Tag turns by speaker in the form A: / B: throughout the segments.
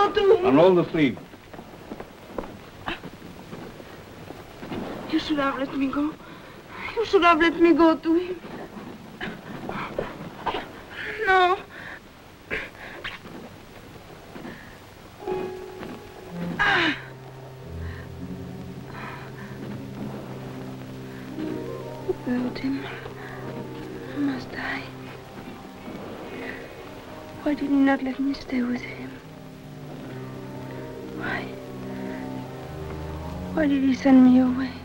A: No, let me go to him.
B: Unroll the sleeve.
A: You should have let me go. You should have let me go to him. No. Without him, I must die. Why did he not let me stay with him? Did he send me away?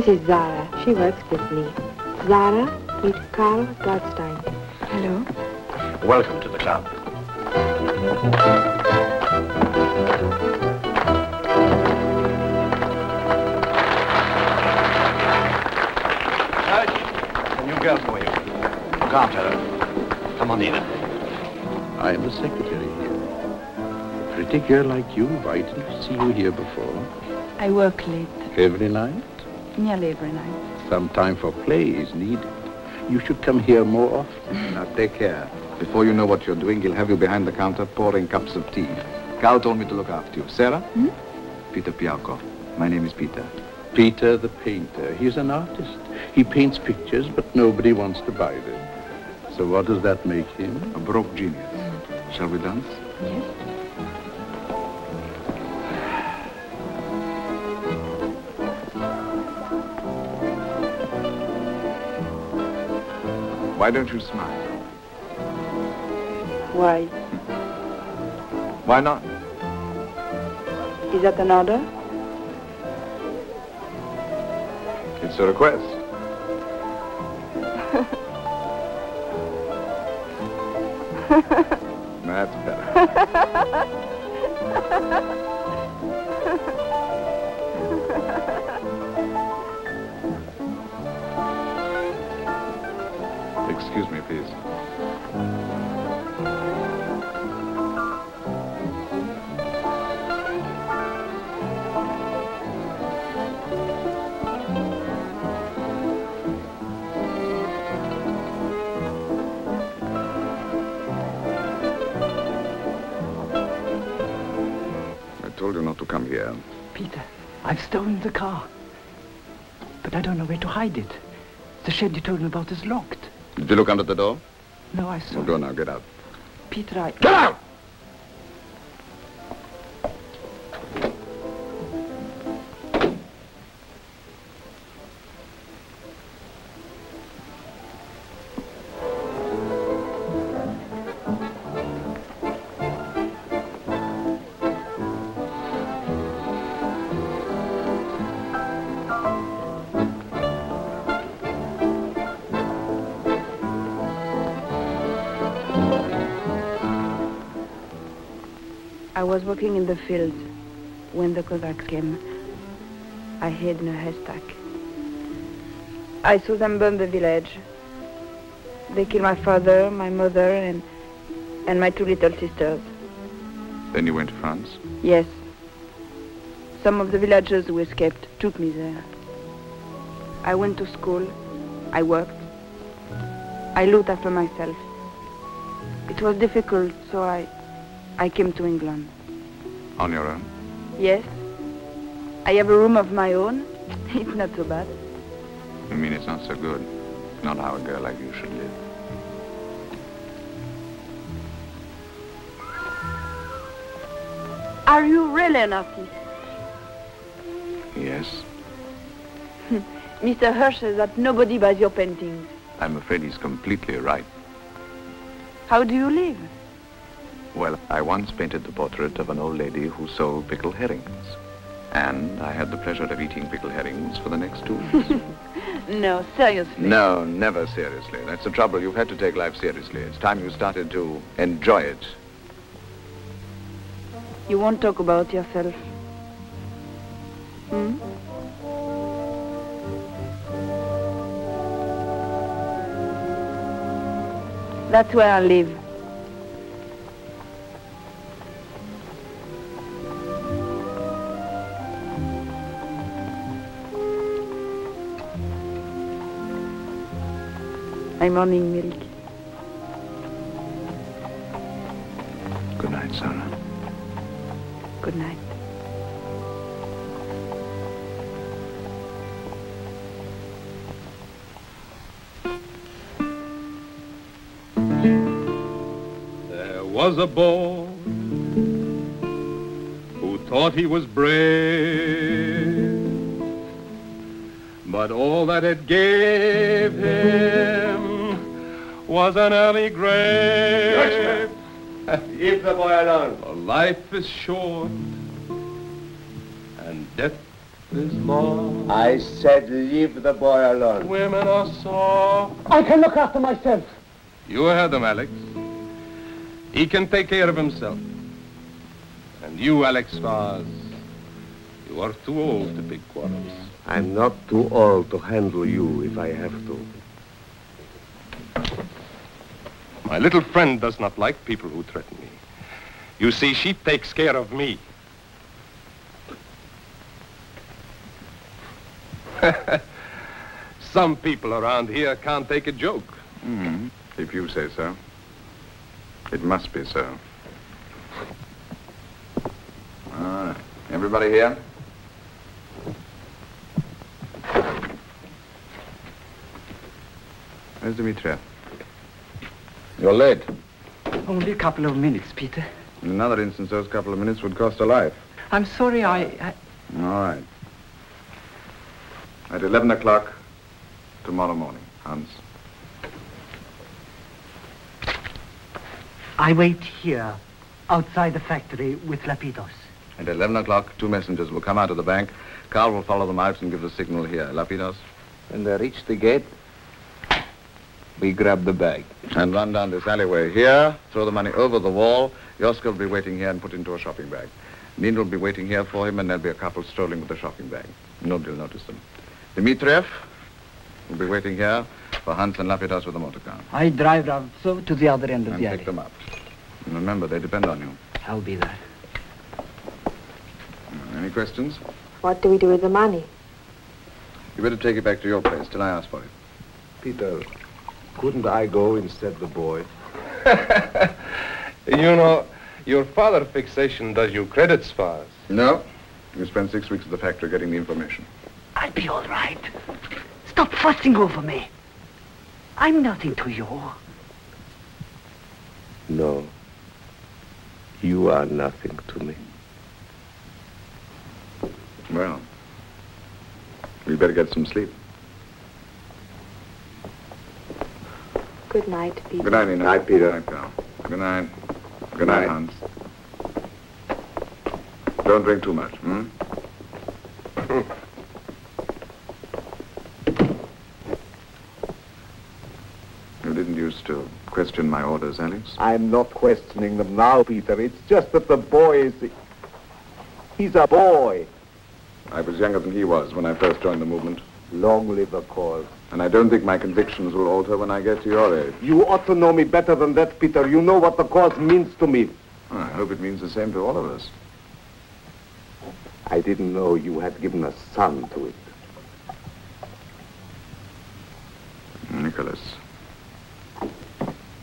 A: This
C: is Zara. She works with me. Zara, meet Carl Goldstein.
A: Hello?
D: Welcome to the club. Judge, a new girl for you. Look after her. Come on, Edith.
E: I am the secretary here. A pretty girl like you, I didn't see you here before.
A: I work late,
E: Every night?
A: Nearly every night.
E: Some time for play is needed. You should come here more often.
F: Now take care. Before you know what you're doing, he'll have you behind the counter pouring cups of tea. Carl told me to look after you. Sarah? Hmm? Peter Pialko. My name is Peter.
E: Peter the painter. He's an artist. He paints pictures, but nobody wants to buy them. So what does that make him?
F: A broke genius. Shall we dance?
A: Yes?
F: Why don't you smile?
A: Why?
F: Why not?
A: Is that an order?
F: It's a request. That's
G: about is locked.
F: Did you look under the door?
G: No, I saw.
F: Well, go now. Get out.
G: Peter, I...
F: Get out!
A: I was working in the fields when the Cossacks came. I hid in a haystack. I saw them burn the village. They killed my father, my mother, and and my two little sisters.
F: Then you went to France?
A: Yes. Some of the villagers who escaped took me there. I went to school. I worked. I looked after myself. It was difficult, so I, I came to England.
F: On your own?
A: Yes. I have a room of my own. It's not so bad.
F: I mean, it's not so good. Not how a girl like you should live.
A: Are you really an artist?
F: Yes.
A: Mr. Hirsch says that nobody buys your paintings.
F: I'm afraid he's completely right.
A: How do you live?
F: Well, I once painted the portrait of an old lady who sold pickled herrings. And I had the pleasure of eating pickled herrings for the next two weeks.
A: No, seriously.
F: no, never seriously. That's the trouble. You've had to take life seriously. It's time you started to enjoy it.
A: You won't talk about yourself. Hmm? That's where I live. My morning milk.
F: Good night, Sarah.
A: Good night.
B: There was a boy who thought he was brave, but all that it gave him was an early grave.
D: Leave the boy alone.
B: For life is short and death is long.
D: I said leave the boy alone.
B: Women are soft.
H: I can look after myself.
B: You heard him, Alex. He can take care of himself. And you, Alex Vaz, you are too old to pick quarrels.
D: I'm not too old to handle you if I have to.
B: My little friend does not like people who threaten me. You see, she takes care of me. Some people around here can't take a joke.
F: Hmm. If you say so. It must be so. Ah, everybody here? Where's Dimitriev? You're late.
H: Only a couple of minutes, Peter.
F: In another instance, those couple of minutes would cost a life.
H: I'm sorry I... I...
F: All right. At 11 o'clock tomorrow morning, Hans.
H: I wait here, outside the factory with Lapidos.
F: At 11 o'clock, two messengers will come out of the bank. Carl will follow them out and give the signal here. Lapidos?
D: When they reach the gate, we grab the bag.
F: And run down this alleyway here, throw the money over the wall. Yoska will be waiting here and put into a shopping bag. Nina will be waiting here for him, and there'll be a couple strolling with the shopping bag. Nobody will notice them. Dmitriev will be waiting here for Hans and Lapidos with the motor car.
H: I drive round so to the other end of
F: And
H: the
F: pick them up. And remember, they depend on you.
H: I'll be there.
F: Hmm, any questions?
C: What do we do with the money?
F: You better take it back to your place till I ask for it.
D: Peter, couldn't I go instead the boy?
B: You know, your father fixation does you credit, Spars.
F: No. You spent six weeks at the factory getting the information.
H: I'll be all right. Stop fussing over me. I'm nothing to you.
D: No. You are nothing to me.
F: Well, we better get some sleep.
C: Good night, Peter.
F: Good night, Nina.
D: Night, Peter.
F: Good night, Carl. Good night. Good night, Hans. Don't drink too much, hmm? you didn't used to question my orders, Alex?
D: I'm not questioning them now, Peter. It's just that the boy is... He's a boy.
F: I was younger than he was when I first joined the movement.
D: Long live the cause.
F: And I don't think my convictions will alter when I get to your age.
D: You ought to know me better than that, Peter. You know what the cause means to me.
F: I hope it means the same to all of us.
D: I didn't know you had given a son to it.
F: Nicholas.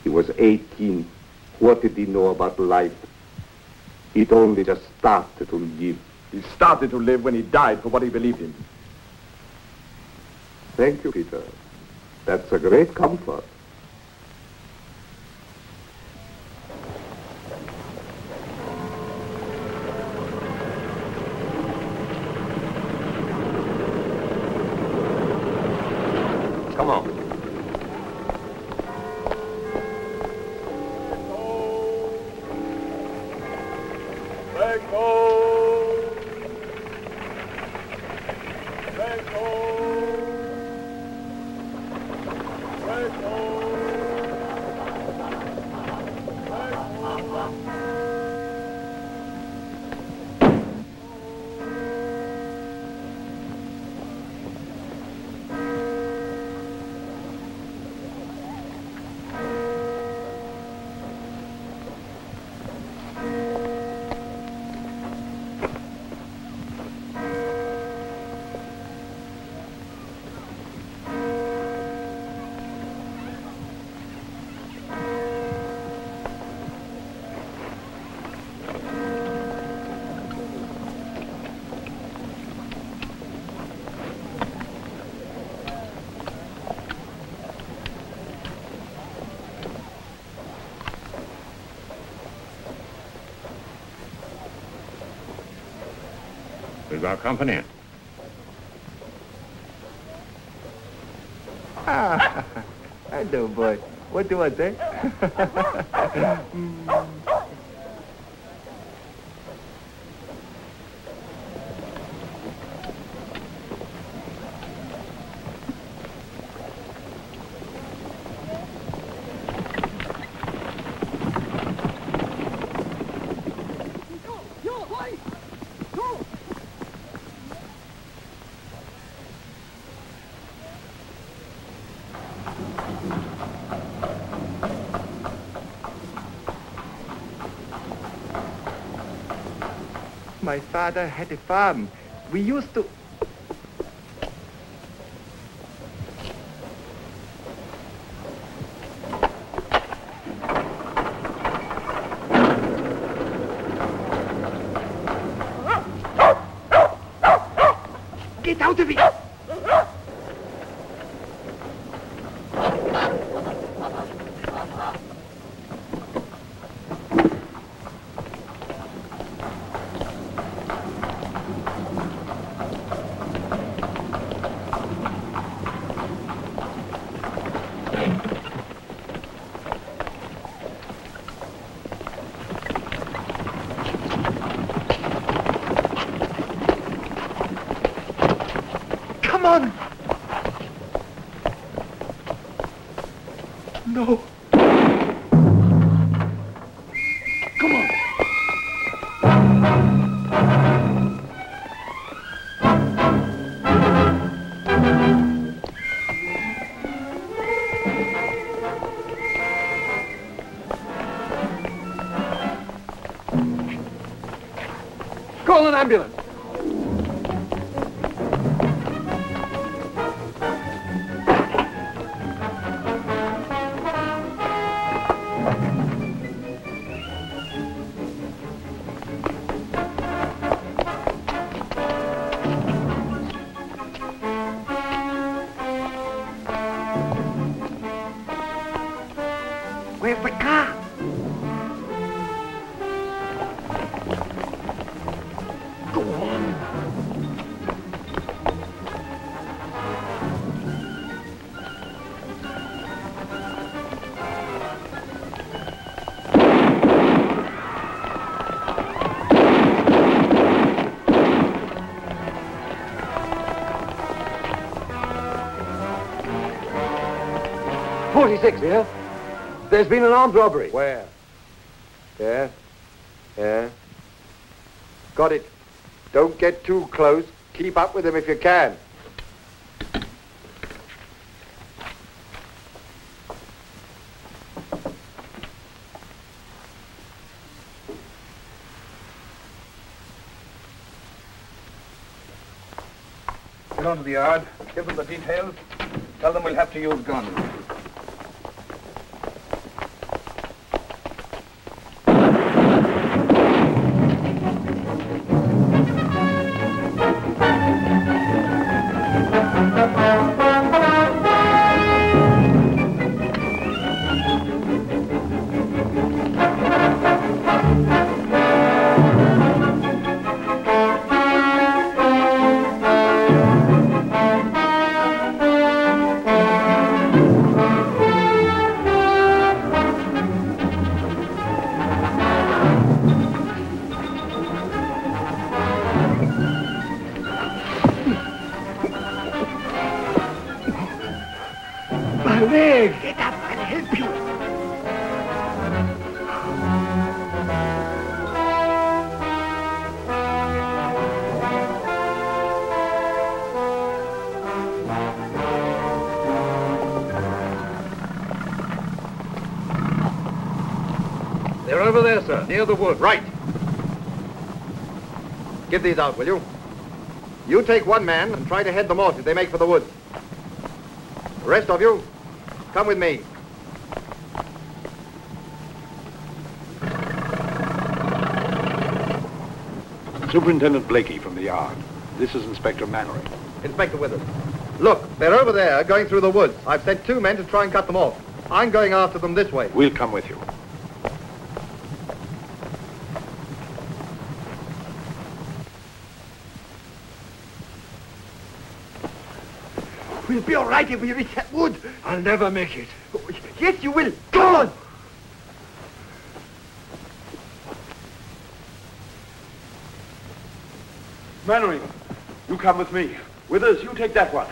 D: He was 18. What did he know about life? It only just started to live.
I: He started to live when he died for what he believed in.
D: Thank you, Peter. That's a great comfort.
J: We've got company.
I: Ah, hello, boy. What do you want, eh? My father had a farm. We used to... an ambulance.
K: 26 here. There's been an armed robbery.
I: Where? There. There. Got it. Don't get too close. Keep up with them if you can. Get on to the yard. Give them the details. Tell them we'll have to use guns.
D: Near the wood.
I: Right. Give these out, will you? You take one man and try to head them off as they make for the woods. The rest of you, come with me.
L: Superintendent Blakey from the yard. This is Inspector Mannering.
I: Inspector Withers. Look, they're over there going through the woods. I've sent two men to try and cut them off. I'm going after them this way.
L: We'll come with you.
M: We'll be all right if we reach that wood.
D: I'll never make it.
M: Oh, yes, you will. Go on.
L: Mannering, you come with me. Withers, you take that one.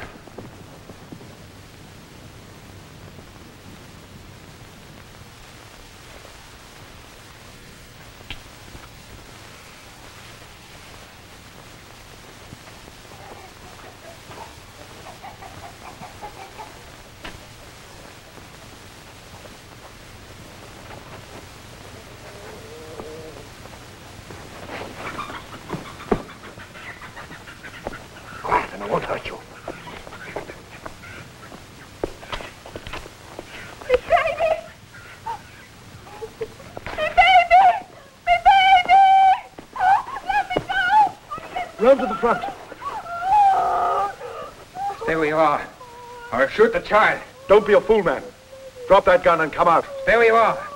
M: Quiet, and I won't hurt you.
A: Me baby! Me baby! Me baby! Let me
M: Run to the front.
D: Stay where you are. Or shoot the child.
L: Don't be a fool, man. Drop that gun and come out.
D: Stay where you are.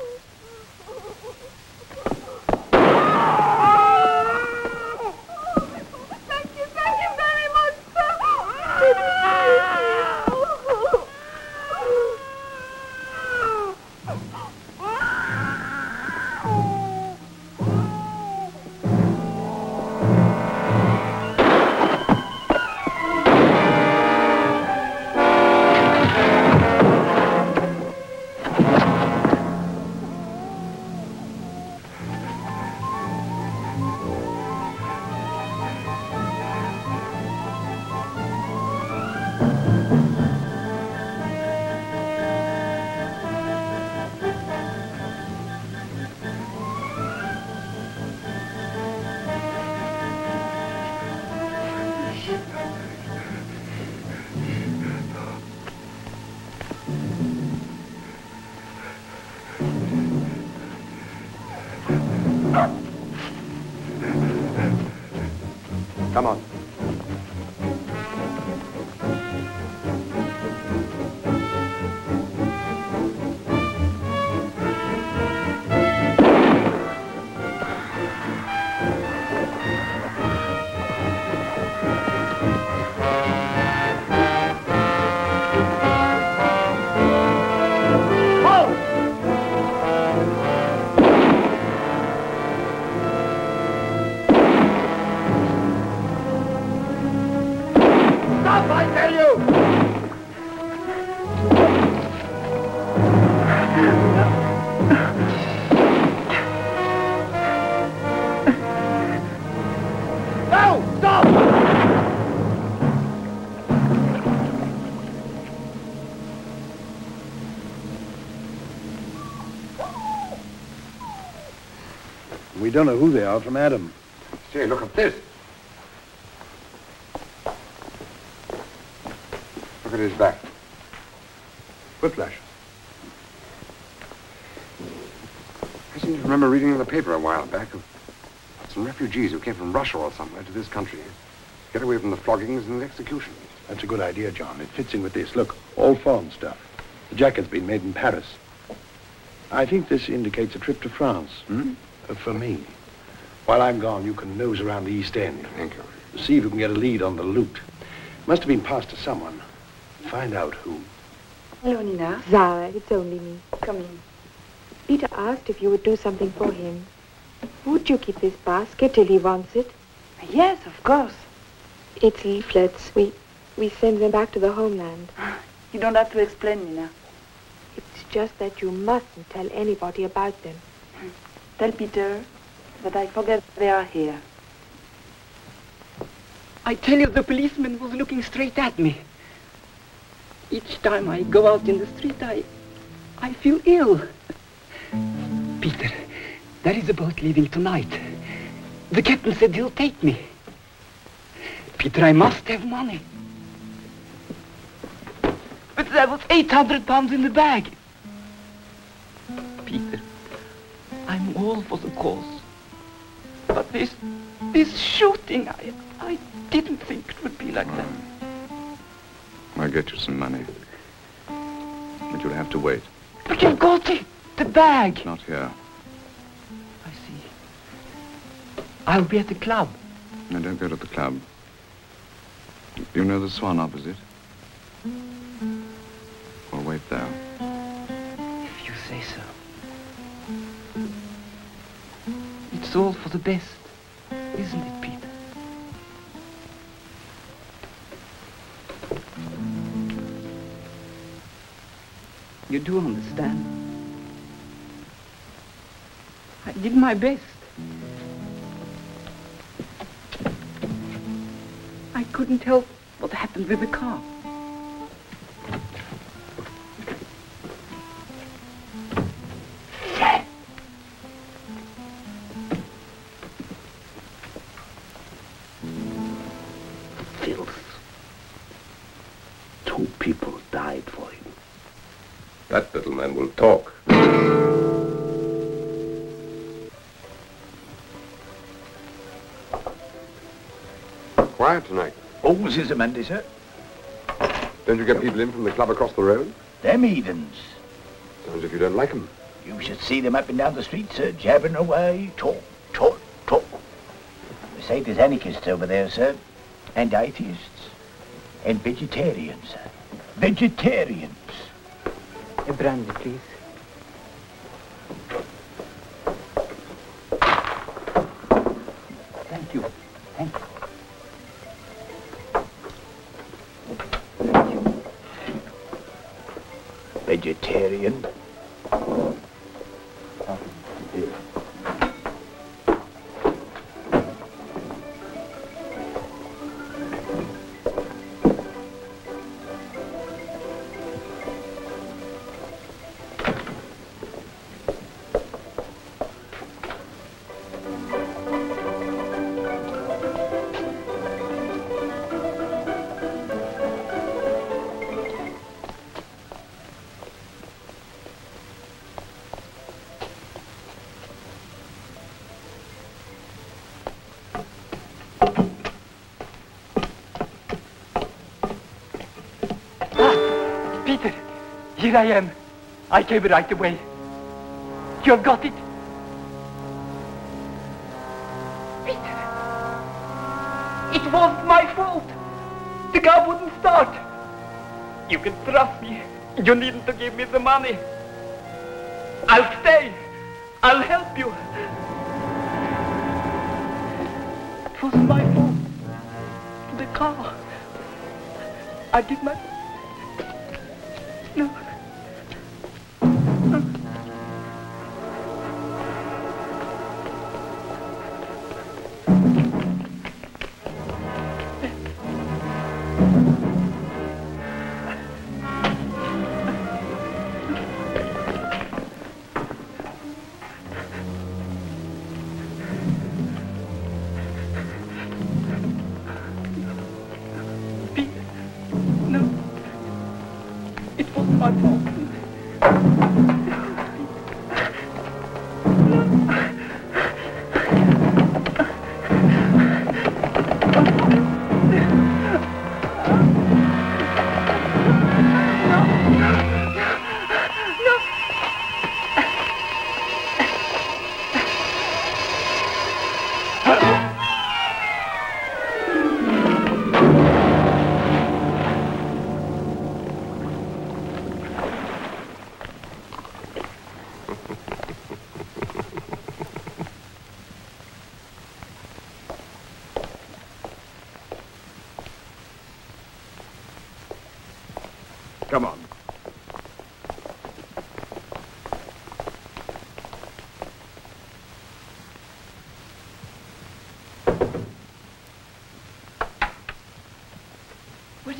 L: We don't know who they are from Adam.
D: Say, look at this. Look at his back.
L: Whiplash.
N: I seem to remember reading in the paper a while back of some refugees who came from Russia or somewhere to this country. Get away from the floggings and the executions.
L: That's a good idea, John. It fits in with this. Look, all foreign stuff. The jacket's been made in Paris. I think this indicates a trip to France.
N: Hmm?
L: Uh, for me. While I'm gone, you can nose around the East End.
N: Thank you.
L: See if you can get a lead on the loot. Must have been passed to someone. Find out who.
C: Hello, Nina. Zara, it's only me.
A: Come in.
C: Peter asked if you would do something for him. Would you keep this basket till he wants it?
A: Yes, of course.
C: It's leaflets. We we send them back to the homeland.
A: You don't have to explain, Nina.
C: It's just that you mustn't tell anybody about them.
A: Tell Peter that I forget they are here.
G: I tell you, the policeman was looking straight at me. Each time I go out in the street, I, I feel ill. Peter, There is a boat leaving tonight. The captain said he'll take me. Peter, I must have money. But there was 800 pounds in the bag. Peter, I'm all for the cause. But this, this shooting, I, I didn't think it would be like that.
F: I'll get you some money. But you'll have to wait.
G: But you've got it, the bag.
F: Not here.
G: I see. I'll be at the club.
F: No, don't go to the club. You know the Swan opposite? Well, wait there.
G: If you say so. It's all for the best, isn't it, Peter? You do understand. I did my best. I couldn't help what happened with the car.
H: Always is a Monday, sir.
N: Don't you get people in from the club across the road?
H: Them Edens.
N: Sounds if you don't like 'em.
H: You should see them up and down the street, sir, jabbering away. Talk, talk, talk. They say there's anarchists over there, sir, and atheists, and vegetarians, sir. Vegetarians.
G: A brandy, please. Here I am. I came right away. You've got it? Peter, it wasn't my fault. The car wouldn't start. You can trust me. You needn't to give me the money.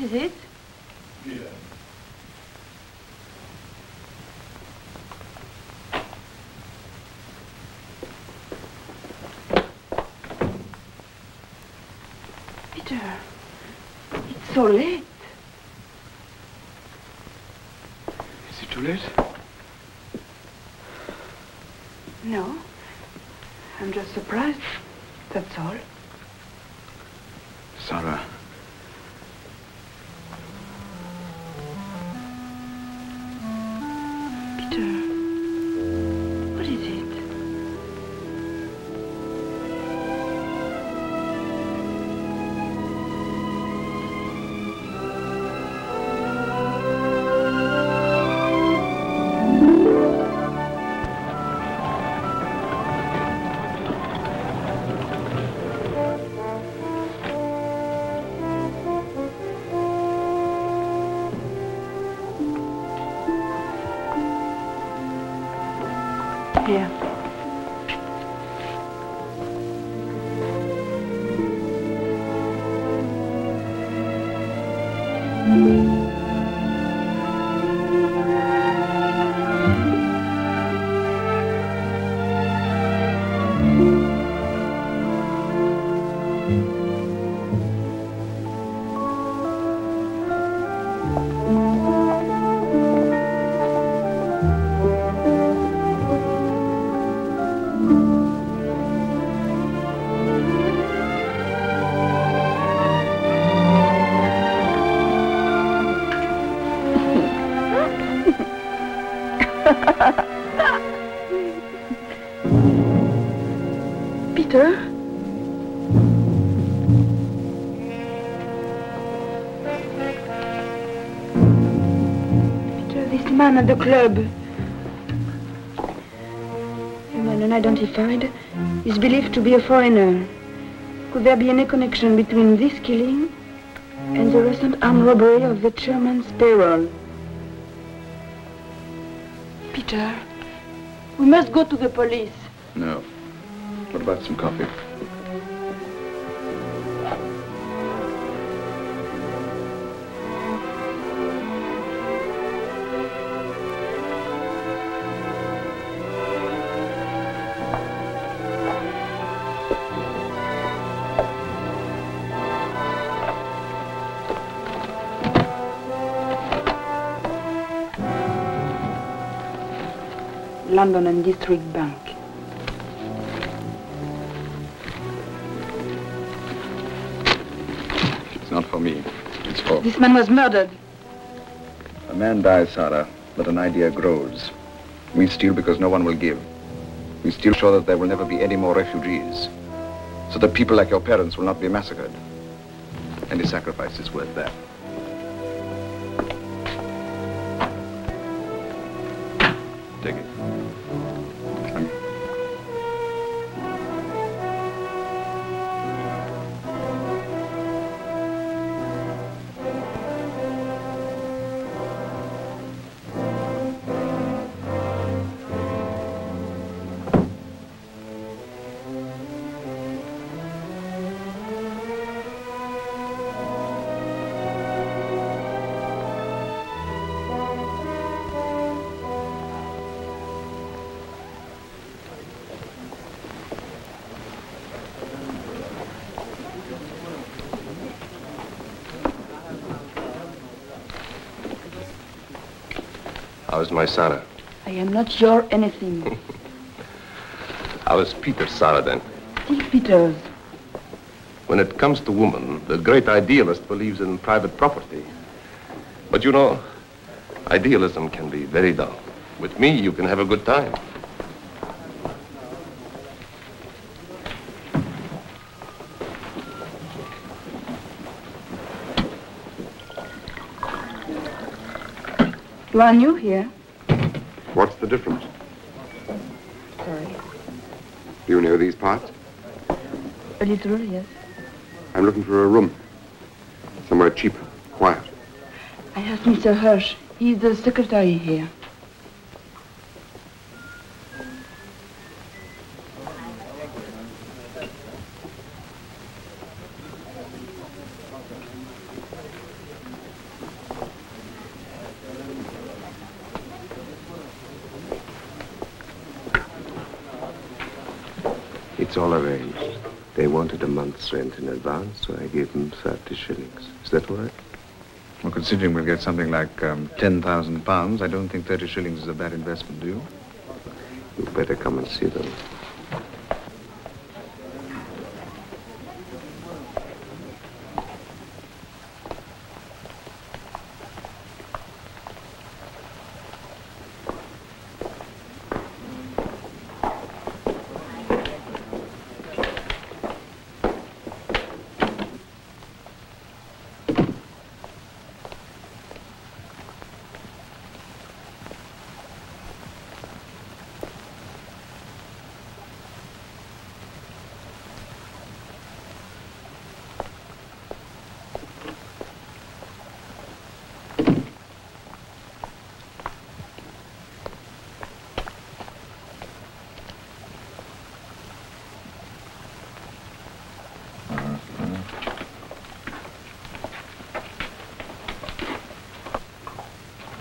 G: is it? Yeah. Peter,
A: it's so late. The club. A man unidentified is believed to be a foreigner. Could there be any connection between this killing and the recent armed robbery of the chairman's payroll? Peter, we must go to the police.
E: No. What about some coffee?
A: London and District Bank.
F: It's not for me. It's for...
A: This man was murdered.
F: A man dies, Sarah, but an idea grows. We steal because no one will give. We steal so that there will never be any more refugees. So that people like your parents will not be massacred. Any sacrifice is worth that.
B: How's my Sarah?
A: I am not your anything.
B: How is Peter Sarah then?
A: Still Peters.
B: When it comes to woman, the great idealist believes in private property. But you know, idealism can be very dull. With me, you can have a good time.
A: You are new here.
N: What's the difference?
A: Sorry.
N: Do you know these parts?
A: A little, yes.
N: I'm looking for a room. Somewhere cheap, quiet.
A: I asked Mr. Hirsch. He's the secretary here.
N: It's all arranged. They wanted a month's rent in advance, so I gave them 30 shillings. Is that all right?
F: Well, considering we'll get something like um, 10,000 pounds, I don't think 30 shillings is a bad investment, do you?
N: You'd better come and see them.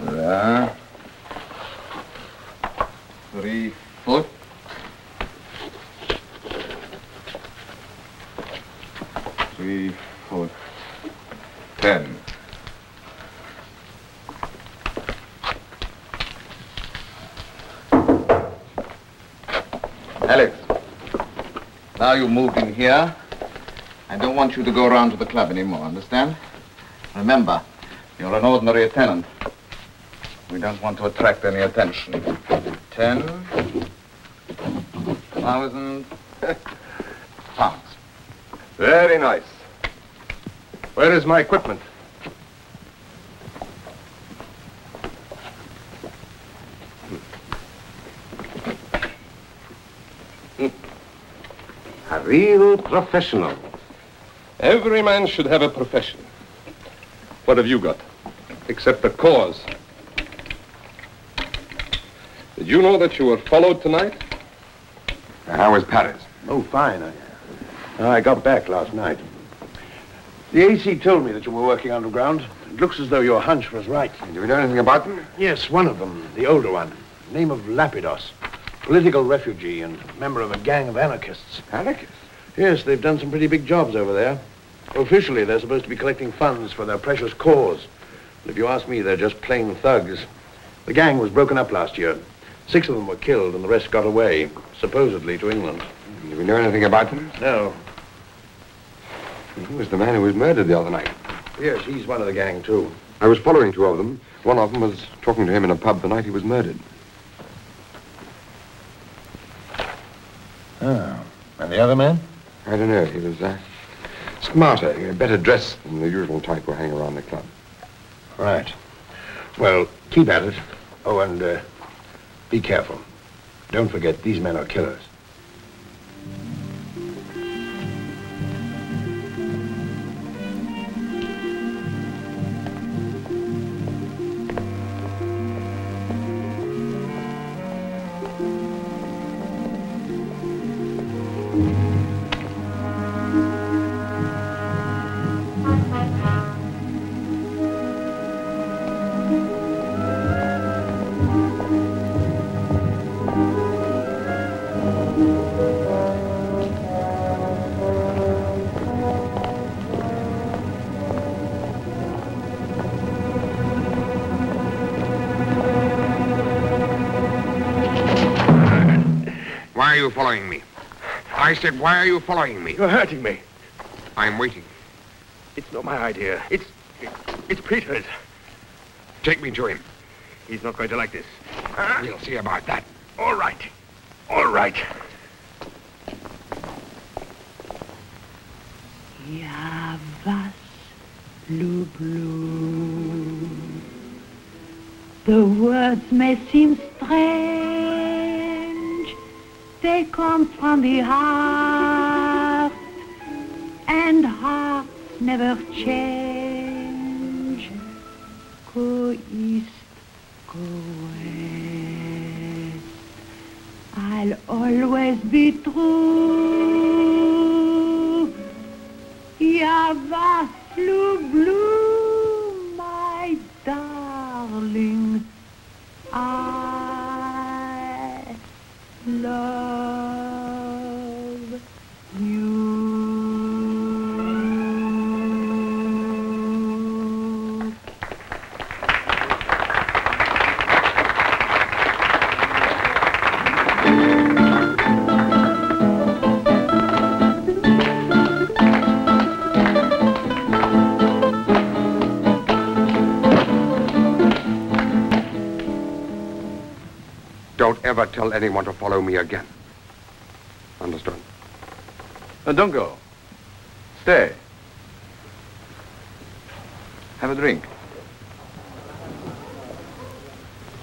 F: There. Three foot. Three foot ten. Alex, now you've moved in here. I don't want you to go around to the club anymore, understand? Remember, you're an ordinary tenant. We don't want to attract any attention. Ten thousand pounds.
B: Very nice. Where is my equipment?
N: A real professional.
B: Every man should have a profession. What have you got? Except a cause. Did you know that you were followed tonight?
N: How is Paris?
L: Oh, fine. I, uh, I got back last night. The AC told me that you were working underground. It looks as though your hunch was right.
N: Do we know anything about them?
L: Yes, one of them, the older one. Name of Lapidos. Political refugee and member of a gang of anarchists.
N: Anarchists?
L: Yes, they've done some pretty big jobs over there. Officially, they're supposed to be collecting funds for their precious cause. But if you ask me, they're just plain thugs. The gang was broken up last year. Six of them were killed and the rest got away, supposedly to England.
N: Do we know anything about them?
L: No.
N: Who was the man who was murdered the other night?
L: Yes, he's one of the gang, too.
N: I was following two of them. One of them was talking to him in a pub the night he was murdered.
L: Oh. And the other man?
N: I don't know. He was uh, smarter, better dressed than the usual type who hang around the club.
L: Right. Well, keep at it. Oh, and uh, be careful. Don't forget, these men are killers.
N: Following me? I said, why are you following me?
L: You're hurting me.
N: I'm waiting.
L: It's not my idea. It's, it's Peter's.
N: Take me to him.
L: He's not going to like this.
N: We'll see about that.
L: All right. All right.
O: Ja, was, blue, blue. The words may seem strange. They come from the heart, and hearts never change. Go east, go west. I'll always be true. Was, blue, blue, my darling. I love
N: never tell anyone to follow me again. Understood?
F: Uh, don't go. Stay. Have a drink.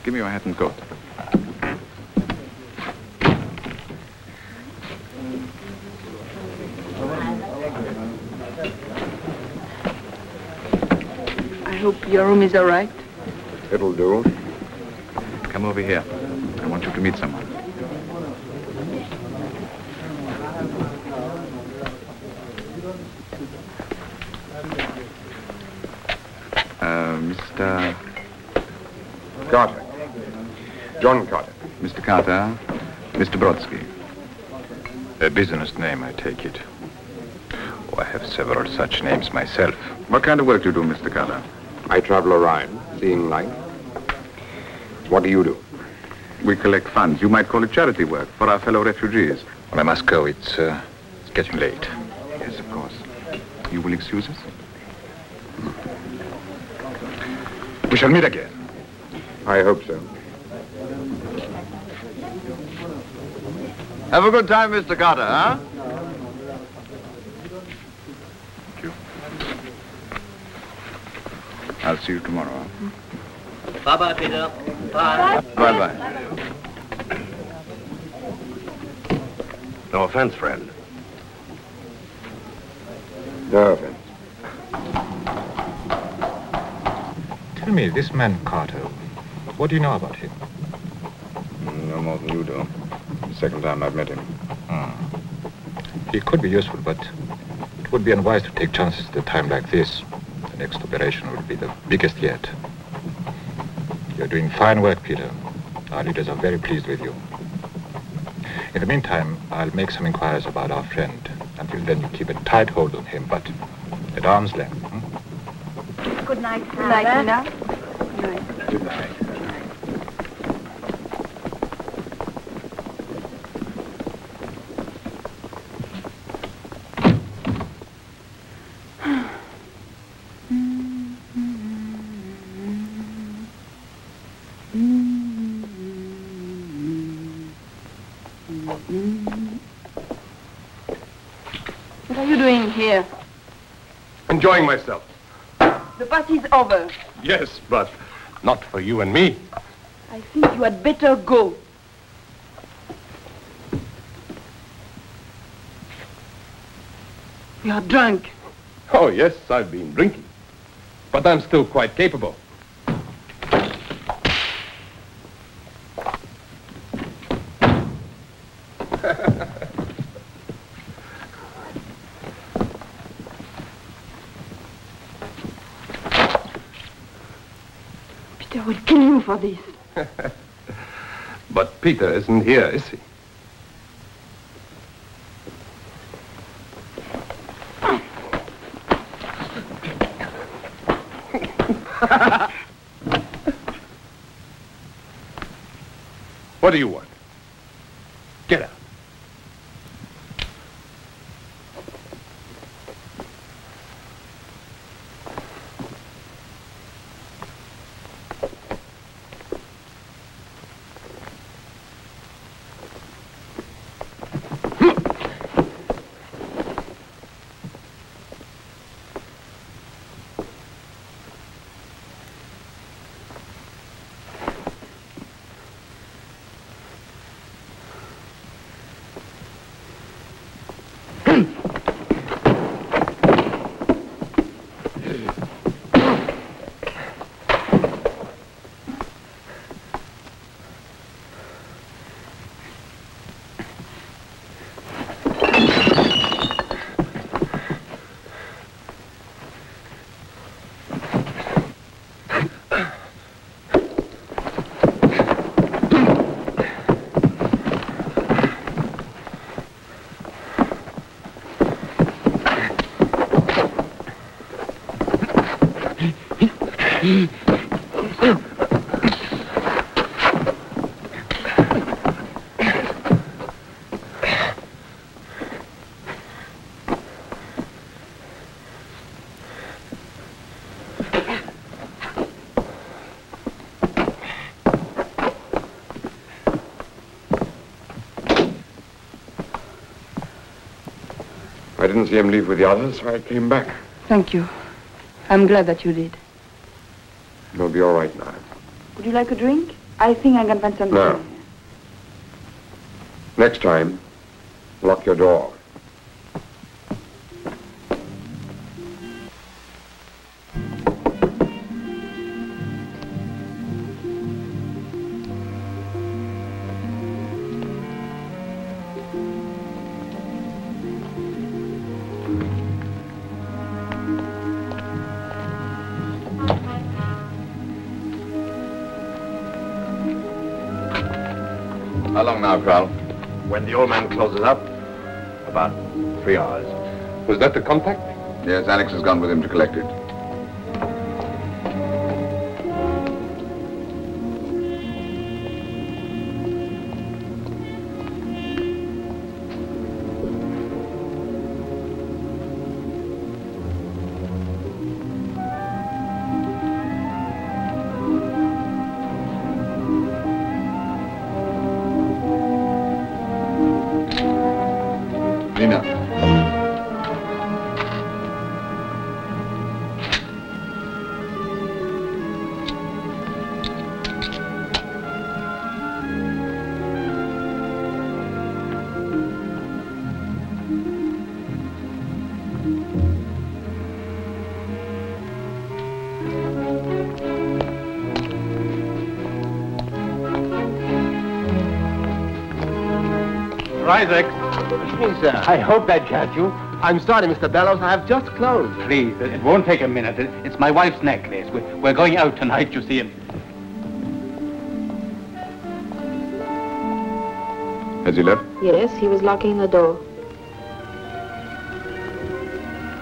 F: Give me your hat and coat.
A: I hope your room is all right.
F: It'll do. Come over here. I want you to meet someone. Uh, Mr.
N: Carter. John Carter.
F: Mr. Carter, Mr. Brodsky.
P: A business name, I take it. Oh, I have several such names myself.
F: What kind of work do you do, Mr. Carter?
N: I travel around, seeing life. What do you do?
F: We collect funds. You might call it charity work for our fellow refugees.
P: Well, I must go. It's, uh, it's getting late.
F: Yes, of course. You will excuse us?
P: We shall meet again.
N: I hope so.
F: Have a good time, Mr. Carter, huh? Thank you. I'll see you tomorrow.
Q: Bye-bye, Peter.
F: Bye. Bye-bye.
B: No offense, friend.
N: No offense.
P: Tell me, this man Carter, what do you know about him?
F: No more than you do. The second time I've met him.
P: Hmm. He could be useful, but it would be unwise to take chances at a time like this. The next operation will be the biggest yet. You're doing fine work, Peter. Our leaders are very pleased with you. In the meantime, I'll make some inquiries about our friend. Until then, you keep a tight hold on him, but at arm's length. hmm?
A: Good night, Good night, Nina. Good night.
P: Good night.
A: What are you doing here?
B: Enjoying myself.
A: The party's over.
B: Yes, but not for you and me.
A: I think you had better go. You are drunk.
B: Oh, yes, I've been drinking. But I'm still quite capable.
A: Peter will
B: But Peter isn't here, is he?
N: Didn't see him leave with the others, so I came back.
A: Thank you. I'm glad that you did.
N: He'll be all right now.
A: Would you like a drink? I think I can find something.
N: No. Next time, lock your door.
B: When the old man closes up, about three hours. Was that the contact?
F: Yes, Alex has gone with him to collect it.
R: Isaac. Please, sir. I hope that got you. I'm sorry, Mr. Bellows. I have just closed. Please, it won't take a minute. It's my wife's necklace. We- We're going out tonight, you see. and
F: Has he left?
C: Yes, he was locking the door.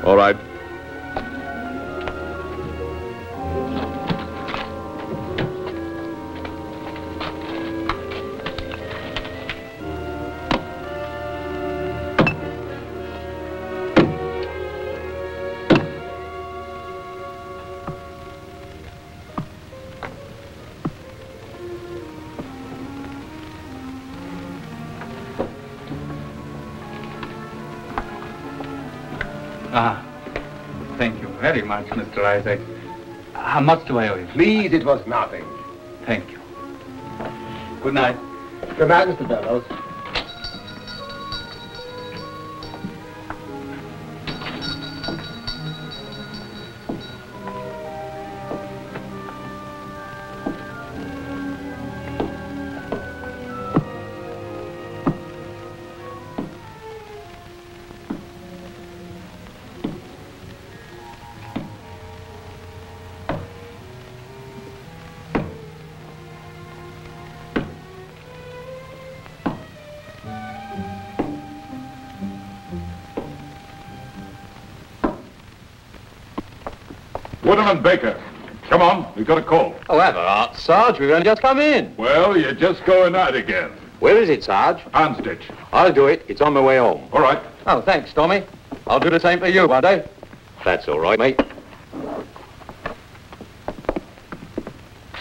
F: All right.
R: Much, Mr. Isaac. How much do I owe you?
L: Please, it was nothing.
R: Thank you. Good night.
L: Good night, Mr. Bellows.
S: Woodham and Baker. Come on, we've got a call.
I: Oh, have art, Sarge. We've only just come in.
S: Well, you're just going out again.
I: Where is it, Sarge?
S: Houndsditch.
I: I'll do it. It's on my way home.
S: All right.
I: Oh, thanks, Tommy. I'll do the same for you one day. That's all right, mate.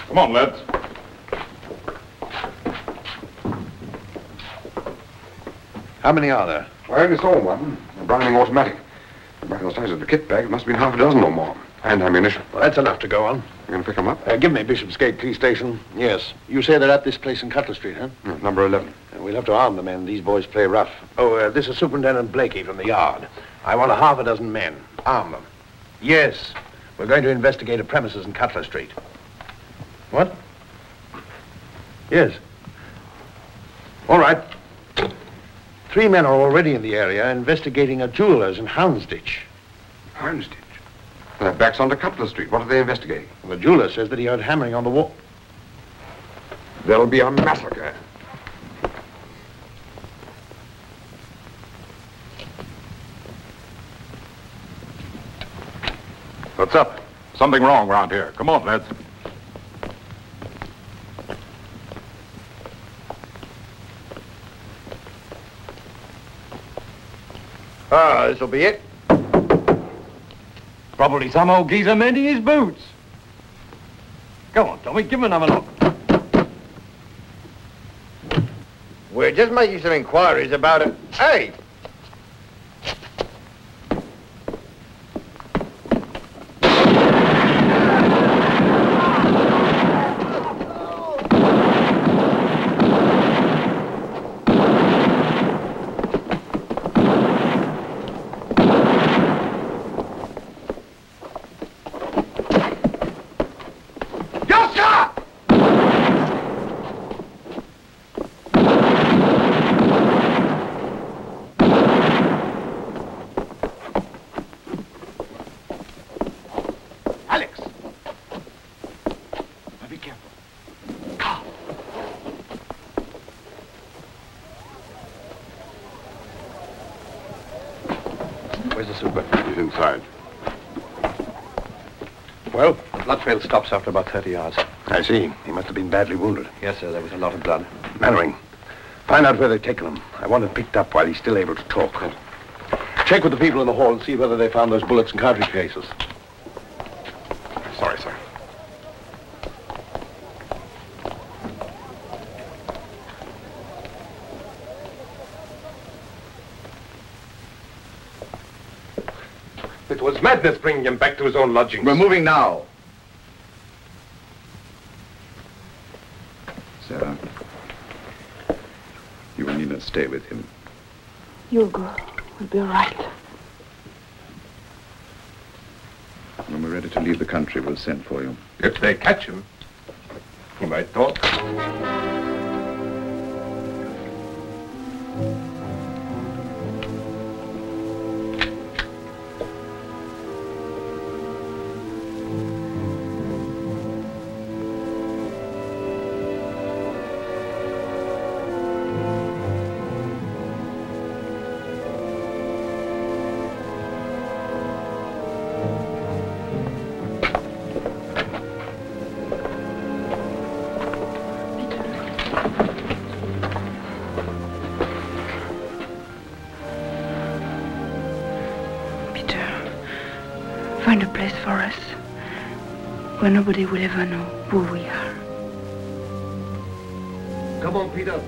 S: Come on, lads.
L: How many are there?
N: I only saw one, a Browning automatic. By the size of the kit bag, it must have been half a dozen or more. And ammunition.
L: Well, that's enough to go on.
N: You can pick them up?
L: Uh, give me Bishopsgate Police Station. Yes. You say they're at this place in Cutler Street, huh?
N: Number 11.
L: Uh, we'll have to arm the men. These boys play rough. Oh, uh, this is Superintendent Blakey from the yard. I want a half a dozen men. Arm them. Yes. We're going to investigate a premises in Cutler Street. What? Yes. All right. Three men are already in the area investigating a jeweler's in Houndsditch.
N: Houndsditch? Their back's onto Cutler Street. What are they investigating?
L: The jeweler says that he heard hammering on the wall.
N: There'll be a massacre.
S: What's up? Something wrong around here. Come on, lads.
I: Ah, this'll be it. Probably some old geezer mending his boots. Come on, Tommy, give him another look. We're just making some inquiries about it. Hey!
L: Where's the super?
N: He's inside.
L: Well?
D: The blood trail stops after about 30 yards.
L: I see. He must have been badly wounded.
D: Yes, sir. There was a lot of blood.
L: Mannering, find out where they've taken him. I want him picked up while he's still able to talk. Check with the people in the hall and see whether they found those bullets and cartridge cases.
N: Sorry, sir.
B: It was madness bringing him back to his own lodgings.
F: We're moving now. Sarah, you and Nina stay with him.
A: You'll go. We'll be all right.
F: When we're ready to leave the country, for you.
B: If they catch him, he might talk.
A: Where nobody will ever know who we are.
B: Come on, Peter.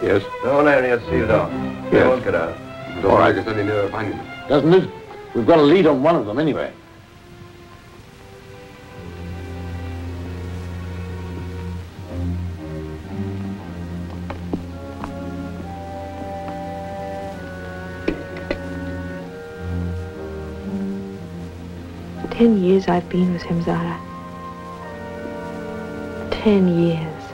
L: Yes?
B: No one area sealed off.
N: All right, it's only near finding them.
L: Doesn't it? We've got a lead on one of them anyway.
C: Ten years I've been with him, Zara. Ten years.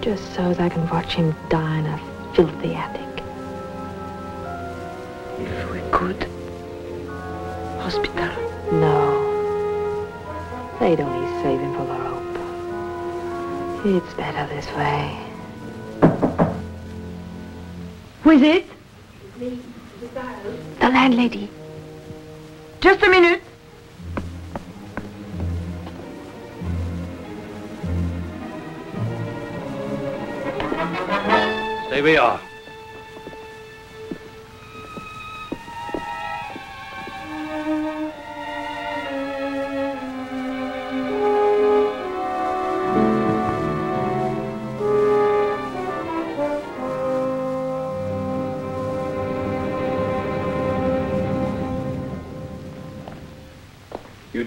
C: Just so as I can watch him die in a filthy attic.
A: If we could. Hospital.
C: No. They'd only save him for the rope. It's better this way.
A: Who is it? The landlady. Just a minute.
D: Stay where you are.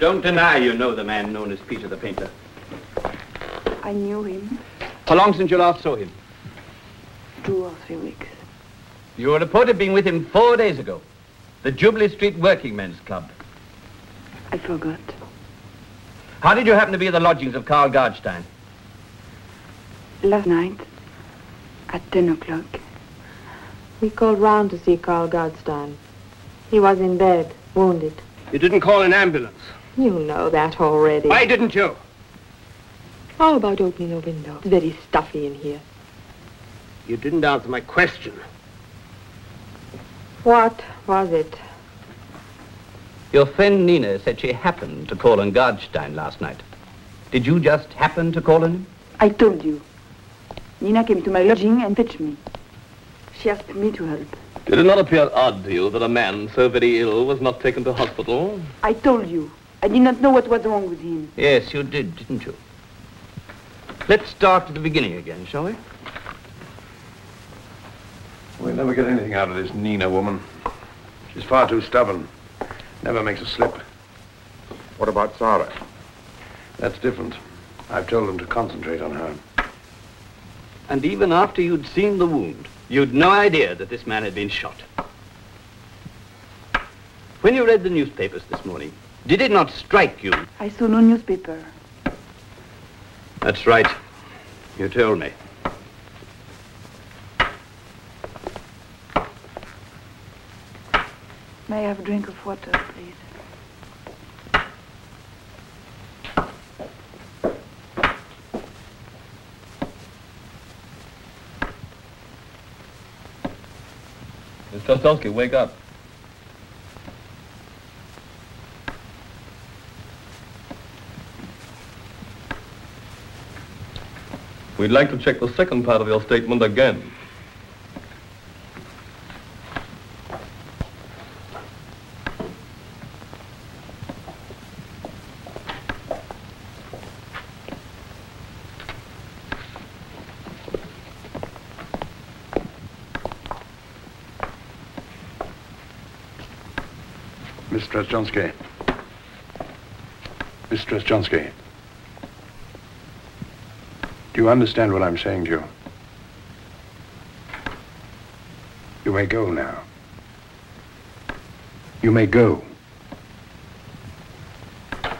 T: Don't deny you know the man known as Peter the Painter.
A: I knew him
T: How long since you last saw him?
A: two or three weeks.
T: You were reported being with him four days ago. The Jubilee Street Working Men's Club.
A: I forgot.
T: How did you happen to be at the lodgings of Carl Gardstein?
A: Last night, at 10 o'clock,
C: We called round to see Carl Gardstein. He was in bed, wounded.
M: You didn't call an ambulance.
C: You know that already.
M: Why didn't you?
C: How about opening a window? It's very stuffy in here.
M: You didn't answer my question.
C: What was it?
T: Your friend Nina said she happened to call on Gardstein last night. Did you just happen to call on him?
A: I told you. Nina came to my lodging and fetched me. She asked me to help.
U: Did it not appear odd to you that a man so very ill was not taken to hospital?
A: I told you. I did not know what was wrong with him.
T: Yes, you did, didn't you? Let's start at the beginning again, shall we?
L: We'll never get anything out of this Nina woman. She's far too stubborn. Never makes a slip.
N: What about Sarah?
L: That's different. I've told them to concentrate on her.
T: And even after you'd seen the wound, you'd no idea that this man had been shot. When you read the newspapers this morning, did it not strike you?
A: I saw no newspaper.
T: That's right. You told me.
A: May I have a drink of water, please?
B: Mr. Stolsky, wake up. We'd like to check the second part of your statement again.
L: Miss Strelchonsky. Miss Strelchonsky. You understand what I'm saying to you? You may go now. You may go.
A: I'm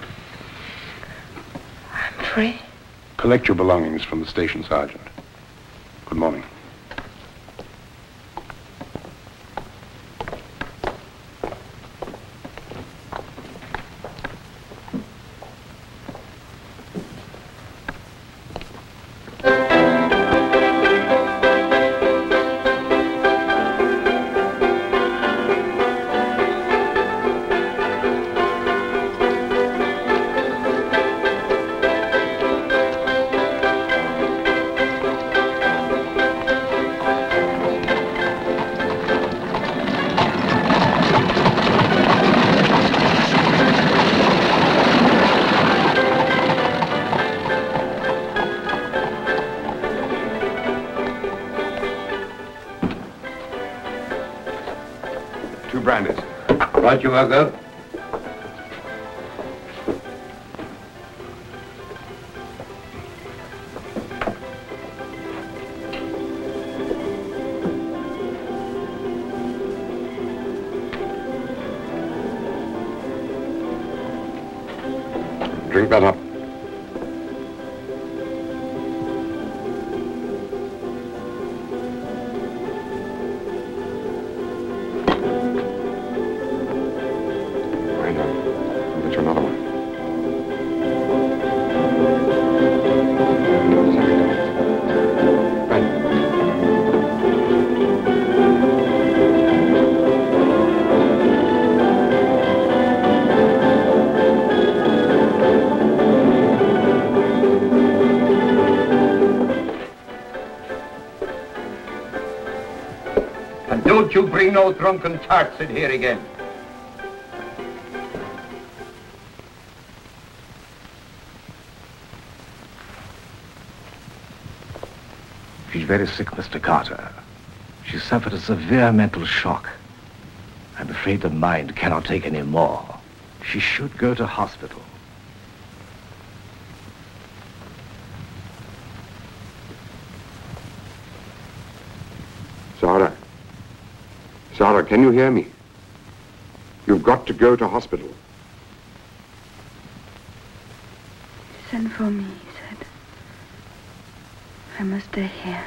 A: free.
L: Collect your belongings from the station sergeant.
T: Go.
N: Drink that up.
I: Don't you bring no drunken tarts in here again.
J: She's very sick, Mr. Carter. She suffered a severe mental shock. I'm afraid the mind cannot take any more. She should go to hospital.
N: Sarah. Sarah, can you hear me? You've got to go to hospital.
A: Send for me, he said. I must stay here.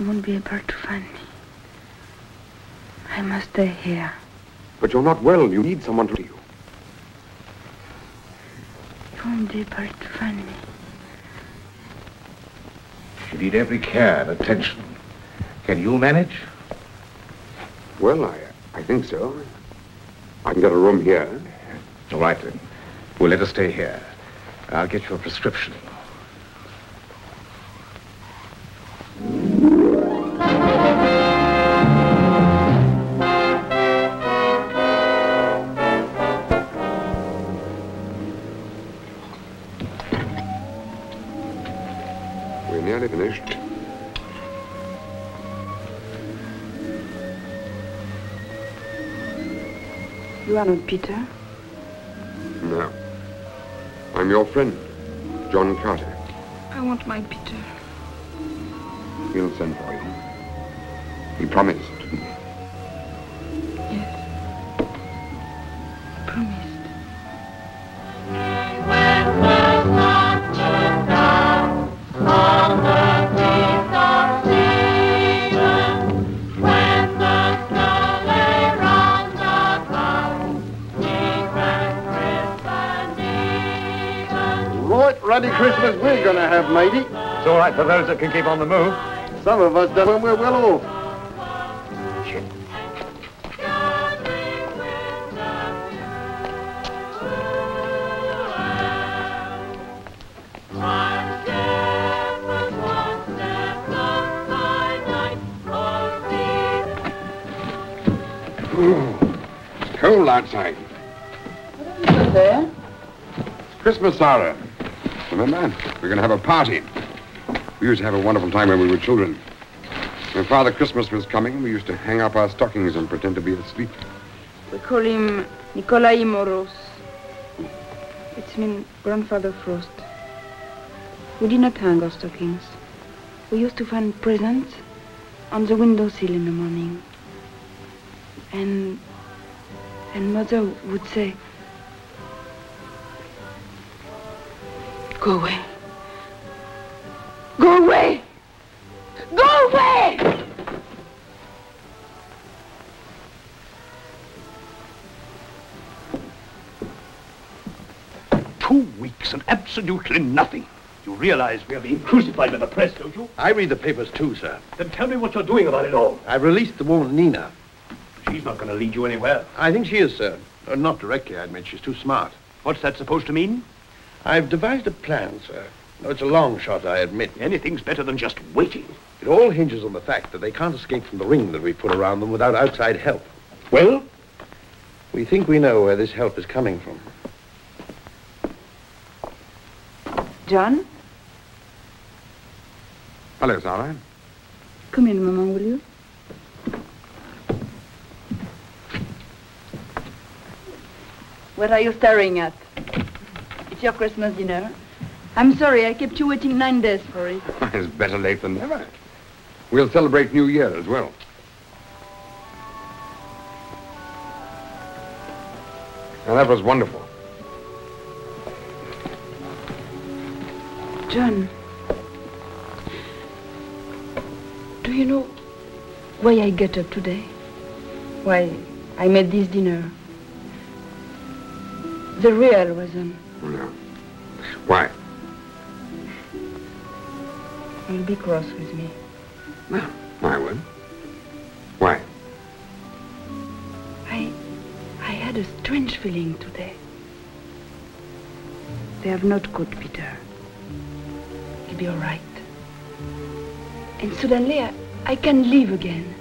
A: You won't be able to find me. I must stay here.
N: But you're not well. You need someone to you.
A: You won't be able to find me.
J: You need every care and attention. Can you manage?
N: Well, I, I think so. I can get a room here.
J: All right, then. We'll let us stay here. I'll get you a prescription.
A: Not Peter.
N: No. I'm your friend, John Carter.
A: I want my Peter.
N: He'll send for you. He promised,
I: Christmas we're going to have, matey.
D: It's all right for those that can keep on the move.
I: Some of us don't when we're well off.
N: Ooh, it's cold outside.
A: What have you got there?
N: Christmas, Sarah. Remember? We're going to have a party. We used to have a wonderful time when we were children. When Father Christmas was coming, we used to hang up our stockings and pretend to be asleep.
A: We call him Nikolai Moros. It's mean grandfather Frost. We did not hang our stockings. We used to find presents on the windowsill in the morning. And and mother would say, Go away. Go away! Go away!
T: Two weeks and absolutely nothing. You realize we are being crucified by the press, don't you?
L: I read the papers too, sir.
T: Then tell me what you're doing about it all.
L: I've released the woman, Nina.
T: She's not going to lead you anywhere.
L: I think she is, sir. Uh, not directly, I admit. She's too smart.
T: What's that supposed to mean?
L: I've devised a plan, sir. No, it's a long shot, I admit.
T: Anything's better than just waiting.
L: It all hinges on the fact that they can't escape from the ring that we put around them without outside help.
T: Well?
L: We think we know where this help is coming from.
A: John,
N: Hello, Sarah.
A: come in, Mama, will you? What are you staring at? It's your Christmas dinner. I'm sorry, I kept you waiting nine days for it.
N: it's better late than never. We'll celebrate New Year as well. Now, that was wonderful.
A: John, do you know why I get up today? Why I made this dinner? The real reason.
N: No. Why?
A: You'll be cross with me.
N: No, I would. Why?
A: I, I had a strange feeling today. They have not caught Peter. He'll be all right. And suddenly I, I can live again.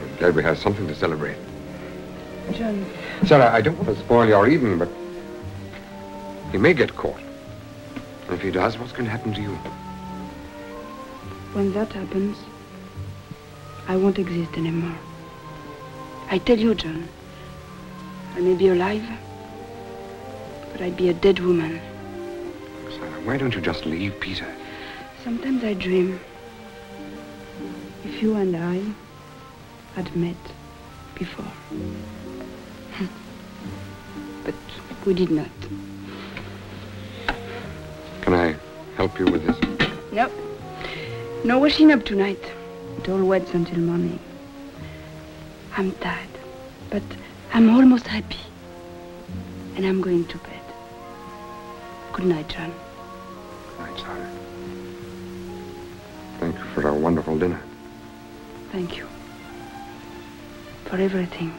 N: I'm glad we have something to celebrate.
A: John,
N: Sarah, I don't want to spoil your evening, but he may get caught. And if he does, what's going to happen to you?
A: when that happens, I won't exist anymore. I tell you, John, I may be alive, but I'd be a dead woman.
N: Sarah, why don't you just leave Peter?
A: Sometimes I dream. If you and I had met before. But we did not.
N: Can I help you with this?
A: Nope. No washing up tonight. It all waits until morning. I'm tired, but I'm almost happy. And I'm going to bed. Good night, John.
N: Good night, Sarah. Thank you for our wonderful dinner.
A: Thank you. For everything.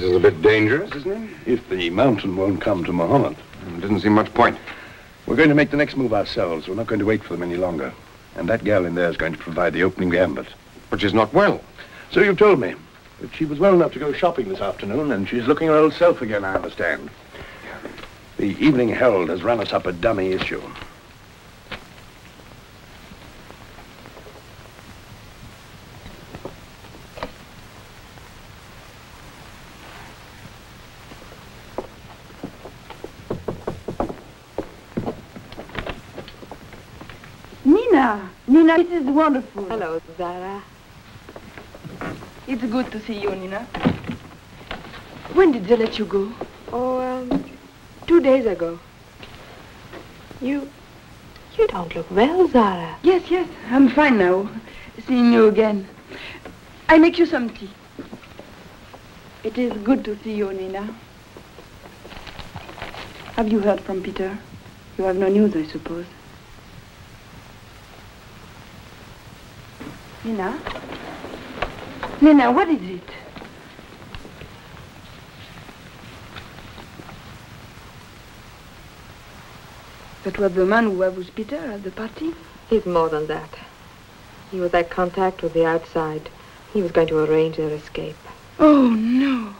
N: This is a bit dangerous, isn't it?
L: If the mountain won't come to Muhammad.
N: Hmm, there doesn't seem much point.
L: We're going to make the next move ourselves. We're not going to wait for them any longer. And that gal in there is going to provide the opening gambit.
N: But she's not well.
L: So you've told me. But she was well enough to go shopping this afternoon, and she's looking her old self again, I understand. The Evening Herald has run us up a dummy issue.
A: Nina! This is wonderful.
C: Hello, Zara.
A: It's good to see you, Nina. When did they let you go?
C: Oh, um, two days ago. You, you don't look well, Zara.
A: Yes, yes, I'm fine now. Seeing you again. I make you some tea. It is good to see you, Nina. Have you heard from Peter? You have no news, I suppose. Nina? Nina, what is it? That was the man who was with Peter at the party?
C: He's more than that. He was at contact with the outside. He was going to arrange their escape.
A: Oh, no.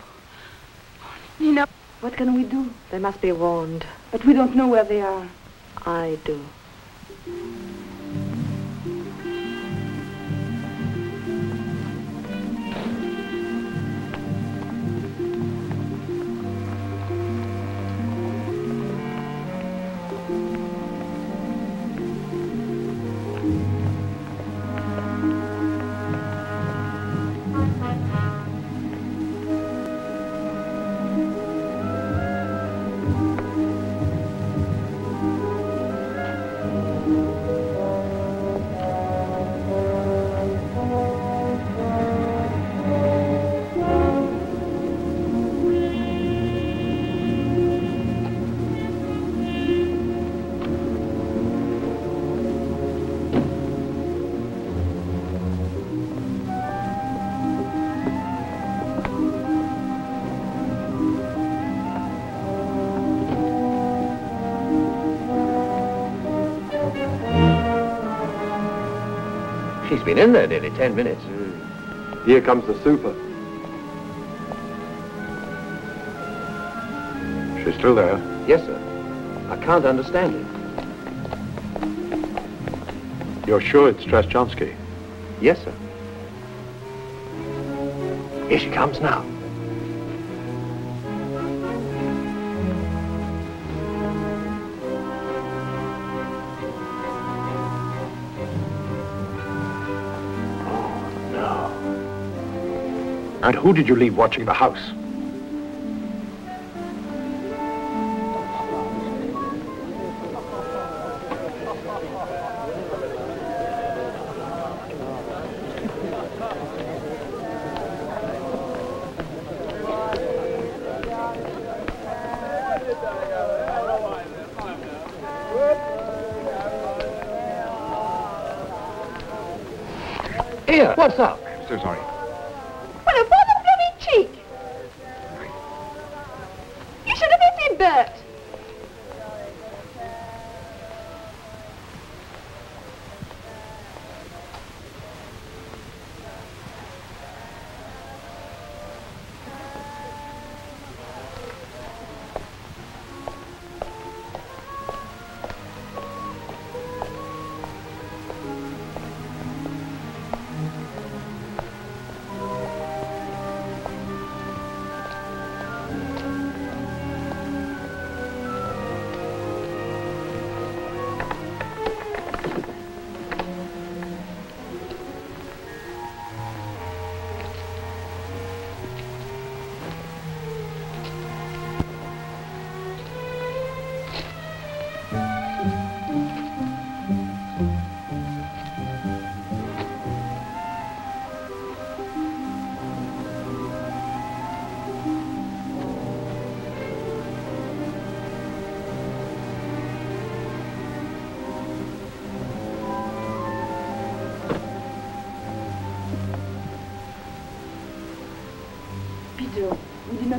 A: Nina, what can we do?
C: They must be warned.
A: But we don't know where they are.
C: I do.
D: She's been in there nearly ten minutes. Hmm.
I: Here comes the super.
L: She's still there.
D: Yes, sir. I can't understand it.
L: You're sure it's Straszczynski?
D: Yes, sir. Here she comes now.
L: And who did you leave watching the house?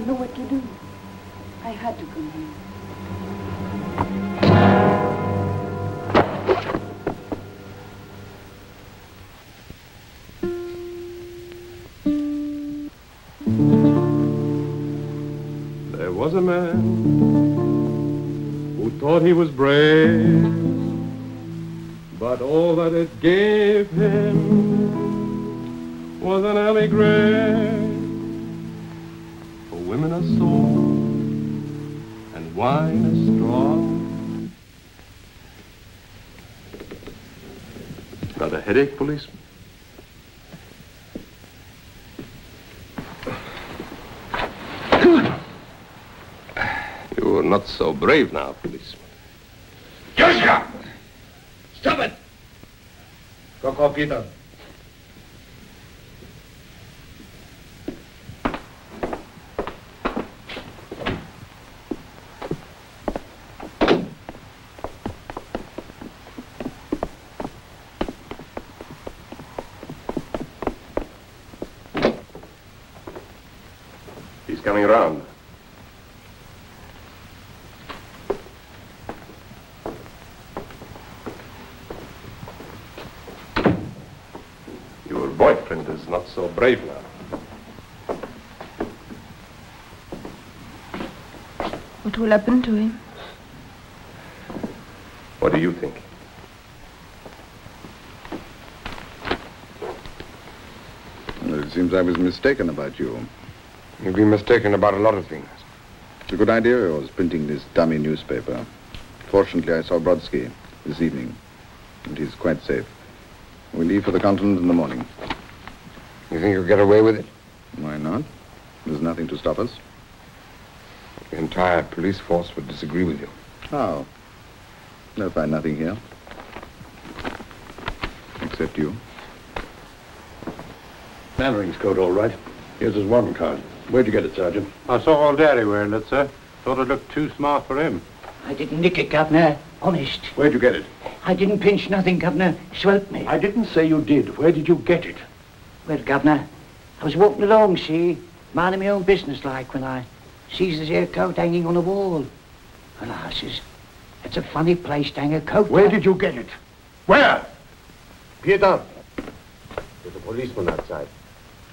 A: We did not know what to do. I had to come here.
B: There was a man who thought he was brave, but all that it gave him was an early grave. Wine is strong. Not a headache, policeman? You're not so brave now, policeman.
L: Joshua! Stop it! Go call Peter.
B: He's coming around. Your boyfriend is not so brave now.
A: What will happen to him?
B: What do you think?
F: Well, it seems I was mistaken about you.
N: You've been mistaken about a lot of things.
F: It's a good idea of yours, printing this dummy newspaper. Fortunately, I saw Brodsky this evening, and he's quite safe. We leave for the continent in the morning.
N: You think you'll get away with it?
F: Why not? There's nothing to stop us.
N: The entire police force would disagree with you.
F: How? They'll find nothing here. Except you.
L: Mannering's coat, all right. Here's his warrant card. Where'd you get it, Sergeant?
E: I saw old Daddy wearing it, sir. Thought it looked too smart for him.
H: I didn't nick it, Governor. Honest.
L: Where'd you get it?
H: I didn't pinch nothing, Governor. Swope me.
L: I didn't say you did. Where did you get it?
H: Well, Governor, I was walking along, see, minding my own business like when I sees this here coat hanging on the wall. And I says, it's a funny place to hang a coat.
L: Where did you get it? Where?
I: Peter, there's a policeman outside.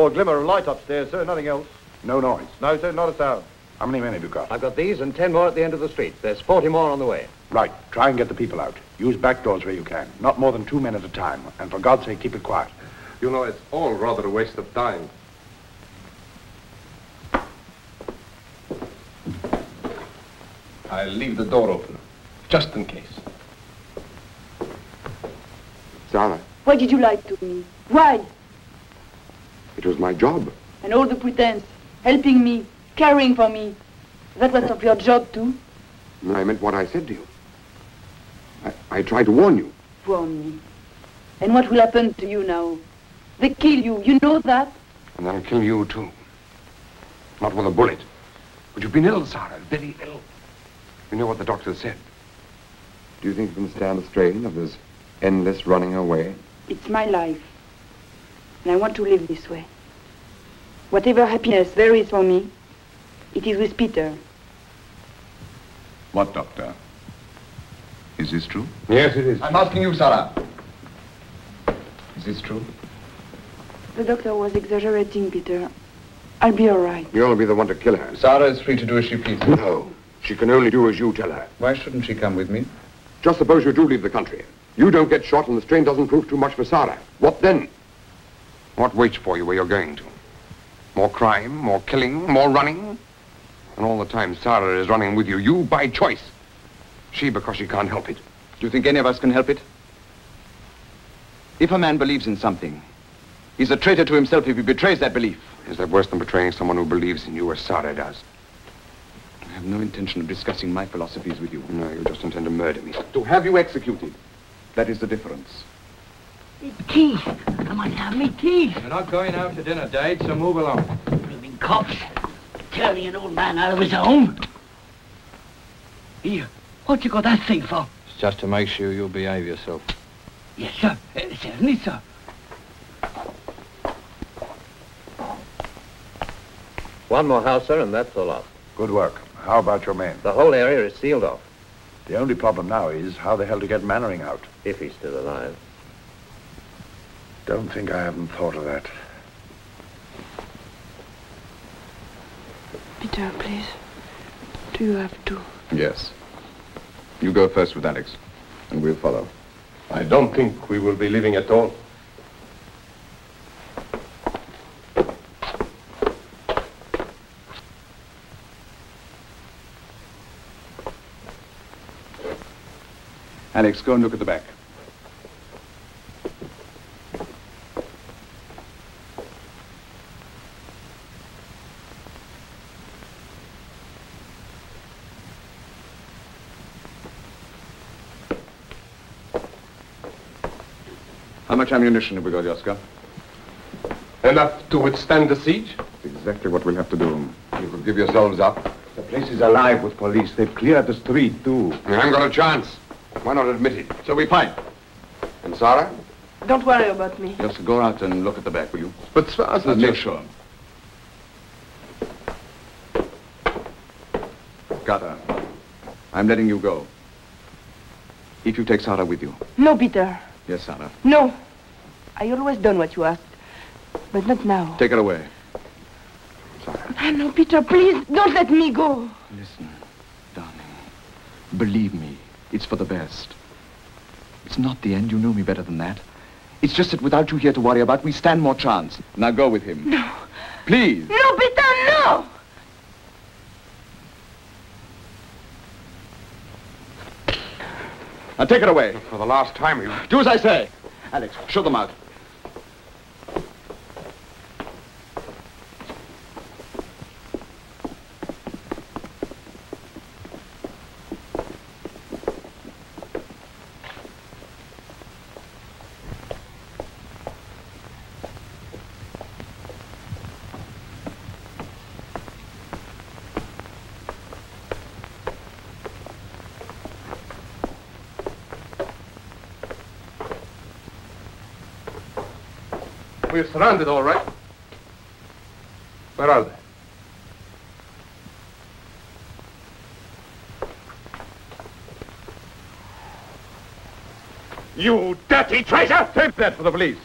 I: I saw a glimmer of light upstairs, sir, nothing else.
L: No noise.
I: No, sir, not a sound.
L: How many men have you got?
I: I've got these and ten more at the end of the street. There's 40 more on the way.
L: Right. Try and get the people out. Use back doors where you can. Not more than two men at a time. And for God's sake, keep it quiet.
B: You know, it's all rather a waste of time. I'll leave the door open, just in case.
N: Zara,
A: Why did you lie to me? Why?
N: It was my job.
A: And all the pretense, helping me, caring for me. That was of your job too?
N: No, I meant what I said to you. I, I tried to warn you.
A: Warn me. And what will happen to you now? They kill you, you know that?
N: And they'll kill you, too. Not with a bullet. But you've been ill, Sarah, very ill. You know what the doctor said. Do you think you can stand the strain of this endless running away?
A: It's my life. And I want to live this way. Whatever happiness there is for me, it is with Peter.
F: What, Doctor? Is this true?
N: Yes, it is.
F: I'm asking you, Sarah. Is this true?
A: The doctor was exaggerating, Peter. I'll be all right.
N: You'll be the one to kill her.
F: Sarah is free to do as she pleases.
N: No. She can only do as you tell her.
F: Why shouldn't she come with me?
N: Just suppose you do leave the country. You don't get shot and the strain doesn't prove too much for Sarah. What then? What waits for you where you're going to? More crime, more killing, more running? And all the time Sarah is running with you, you by choice. She because she can't help it.
F: Do you think any of us can help it? If a man believes in something, he's a traitor to himself if he betrays that belief.
N: Is that worse than betraying someone who believes in you as Sarah does?
F: I have no intention of discussing my philosophies with you.
N: No, you just intend to murder me.
F: To have you executed. That is the difference.
H: Keith, come on now, me Keith.
T: We're not going out to dinner, Dade, so move along.
H: Blooming cops. Turning an old man out of his home. Here, what you got that thing for?
T: It's just to make sure you'll behave yourself.
H: Yes, sir. Uh, certainly, sir.
I: One more house, sir, and that's the lot.
L: Good work. How about your men?
I: The whole area is sealed off.
L: The only problem now is how the hell to get Mannering out.
B: If he's still alive.
L: I don't think I haven't thought of that.
A: Peter, please. Do you have to?
F: Yes. You go first with Alex, and we'll follow.
B: I don't think we will be leaving at all.
F: Alex, go and look at the back. How much ammunition have we got, Yoska?
B: Enough to withstand the siege?
F: Exactly what we'll have to do. You could give yourselves up.
D: The place is alive with police. They've cleared the street, too.
N: I haven't got a chance. Why not admit it?
F: So we fight.
N: And Sarah?
A: Don't worry about me.
F: Just go out and look at the back, will you?
B: But Svaz
F: Uh, make sure. Gata, I'm letting you go. If you take Sarah with you.
A: No, Peter.
F: Yes, Sarah.
A: No. I always done what you asked. But not now.
F: Take her away.
A: Ah, no, Peter, please, don't let me go.
F: Listen, darling. Believe me, it's for the best. It's not the end. You know me better than that. It's just that without you here to worry about, we stand more chance. Now go with him.
A: No.
F: Please.
A: No, Peter, no!
F: Now take her away.
N: For the last time, you...
F: Do as I say. Alex, show them out.
B: We're surrounded, all right. Where are they?
F: You dirty traitor! Take that for the police.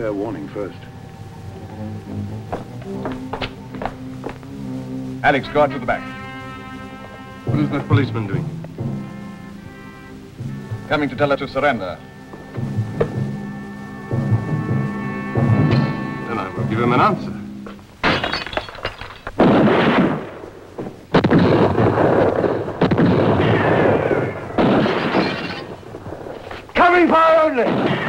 L: Fair warning first.
F: Alex, go out to the back.
B: What is that policeman doing?
F: Coming to tell her to surrender.
B: Then I will give him an answer.
D: Coming fire only!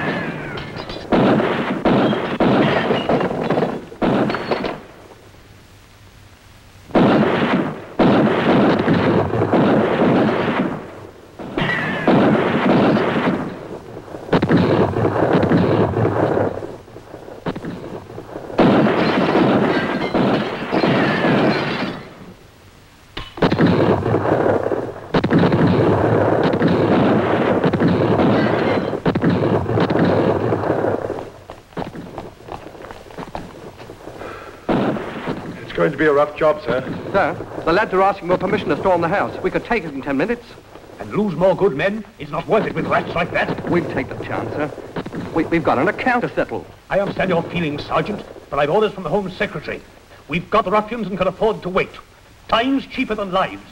L: It's going to be a rough job, sir.
G: Sir, the lads are asking for permission to storm the house. We could take it in ten minutes.
V: And lose more good men? It's not worth it with rats like that.
G: We'd take the chance, sir. We, we've got an account to settle.
V: I understand your feelings, Sergeant, but I've orders from the Home Secretary. We've got the ruffians and can afford to wait. Time's cheaper than lives.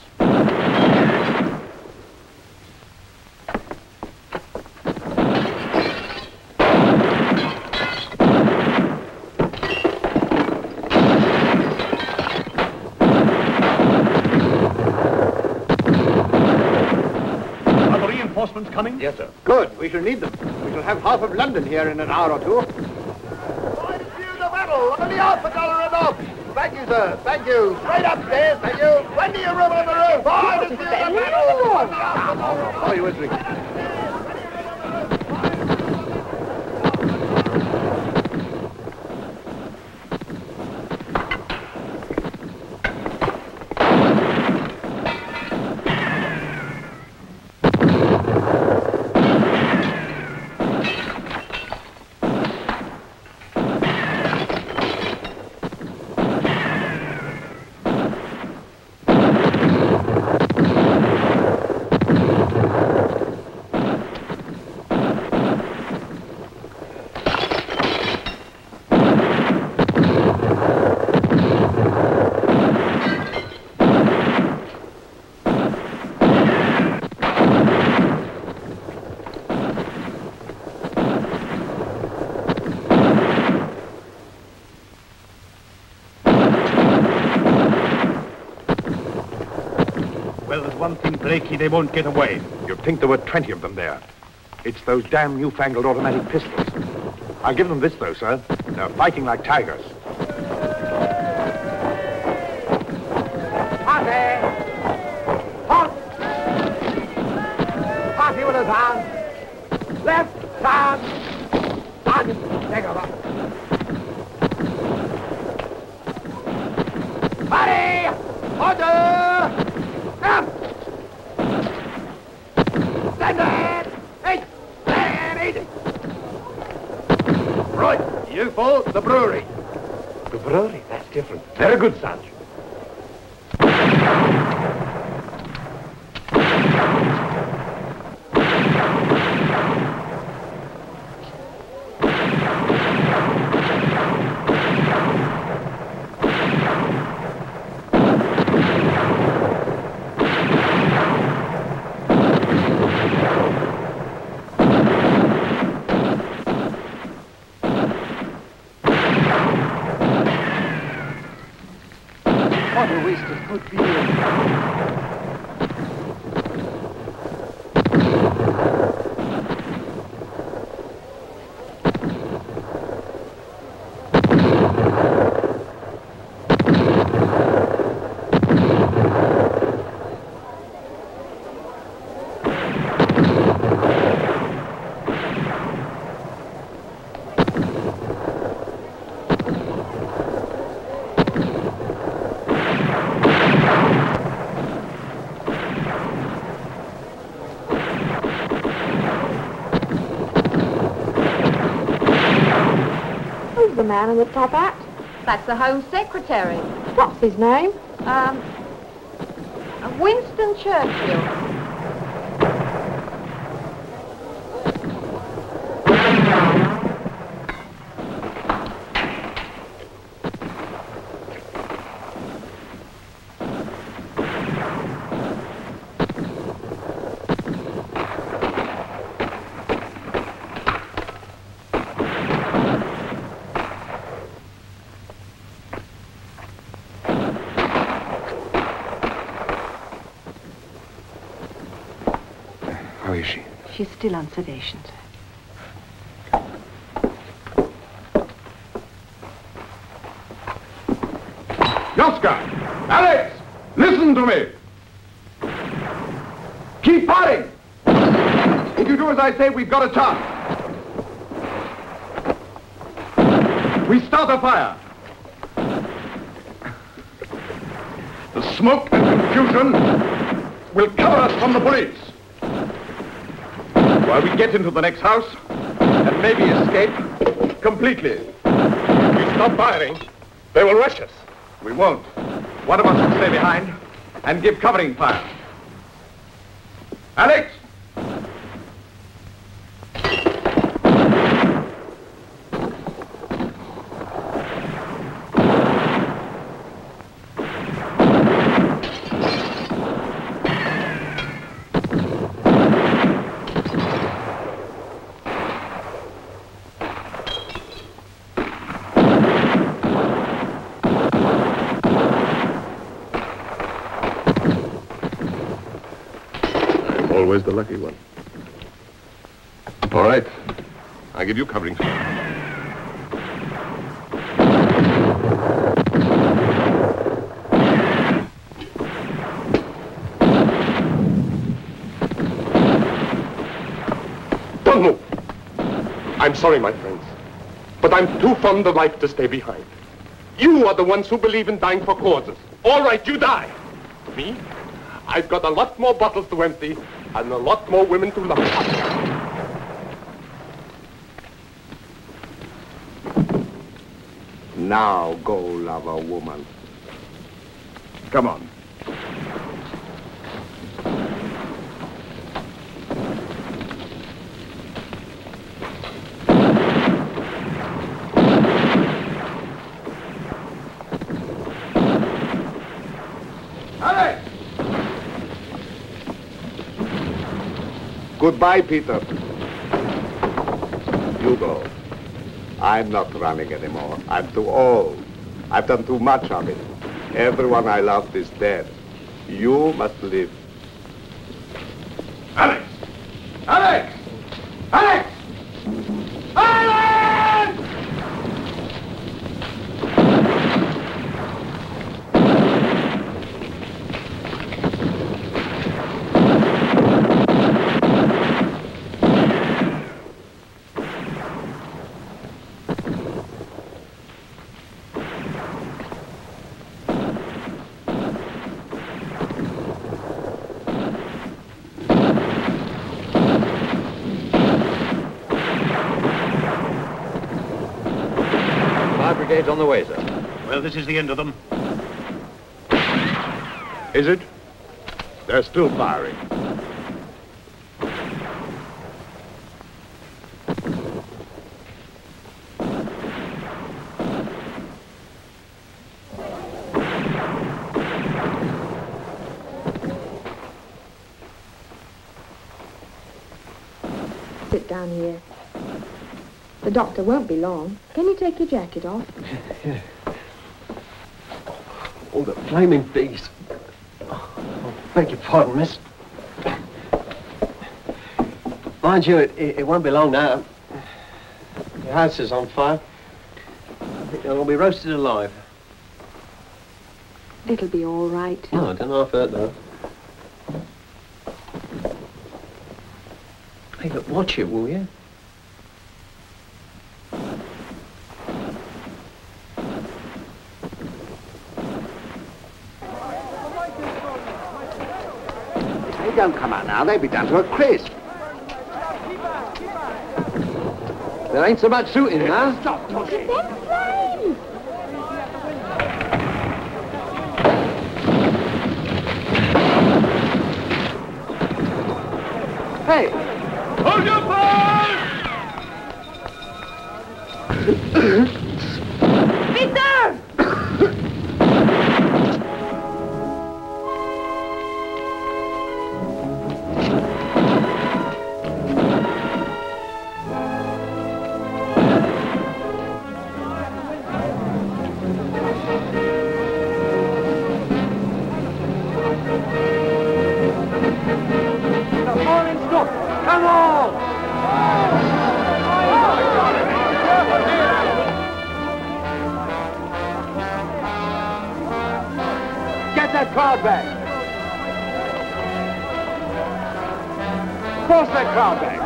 V: reinforcements coming?
L: Yes, sir.
W: Good. We shall need them. We shall have half of London here in an hour or two.
I: the battle. Only half a dollar enough. Thank you, sir. Thank you. Straight upstairs. Thank you. When do you room on the roof? Boy, to see the battle.
L: Oh, you with
V: Blakey, they won't get away.
L: You'd think there were 20 of them there. It's those damn newfangled automatic pistols. I'll give them this, though, sir. They're fighting like tigers.
I: Party! Halt! Party with his hands. Left hand. Sergeant, take over. Party! Order! Up! Stand it! Eight! Stand easy! Right, you follow the brewery.
L: The brewery? That's different. Very good, Sergeant.
I: What a waste of good beer.
C: Who's the man in the top hat?
X: That's the Home Secretary.
C: What's his name?
X: Um, Winston Churchill.
L: How is she?
A: She's still on sedation, sir.
F: Yoska! Alex! Listen to me! Keep fighting! If you do as I say, we've got a chance. We start a fire. The smoke and confusion will cover us from the police. While we get into the next house and maybe escape completely. If we stop firing, they will rush us. We won't. One of us will stay behind and give covering fire. Alex!
B: I'm always the lucky one. All right. I'll give you covering. Don't move. I'm sorry, my friends, but I'm too fond of life to stay behind. You are the ones who believe in dying for causes. All right, you die. Me? I've got a lot more bottles to empty and a lot more women to love.
I: Now go love a woman. Come on.
M: Alex!
I: Goodbye, Peter. You go. I'm not running anymore. I'm too old. I've done too much of it. Everyone I loved is dead. You must live.
M: Alex! Alex! Alex!
D: Five brigades on the way, sir.
V: Well, this is the end of them.
I: Is it? They're still firing.
C: Sit down here. The doctor won't be long. Can you take your jacket off?
Y: Oh, the flaming beast. Oh, beg your pardon, miss. Mind you, it, it, it won't be long now. The house is on fire. I think they'll all be roasted alive.
C: It'll be all right.
Y: No, I don't know if hurt though. Hey, look, watch it, will you?
I: They don't come out now. They'll be down to a crisp.
Y: There ain't so much shooting now.
I: Stop talking.
Y: Hey!
M: Hold your fire!
I: crowd back. Force that crowd back.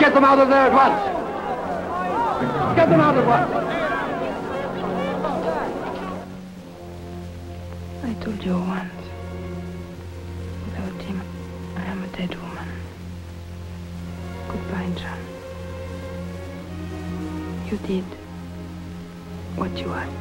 I: Get them out of there at once. Get them out at once.
A: I told you once. Did what you had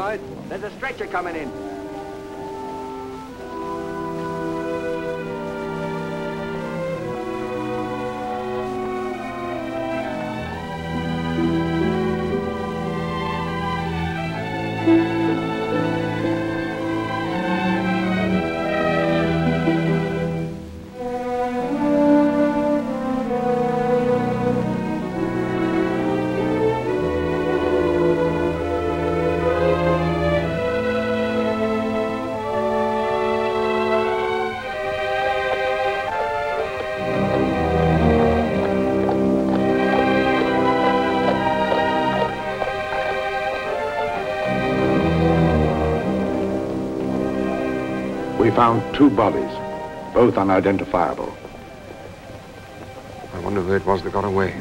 I: There's a stretcher coming in.
L: Found two bodies, both unidentifiable.
N: I wonder who it was that got away.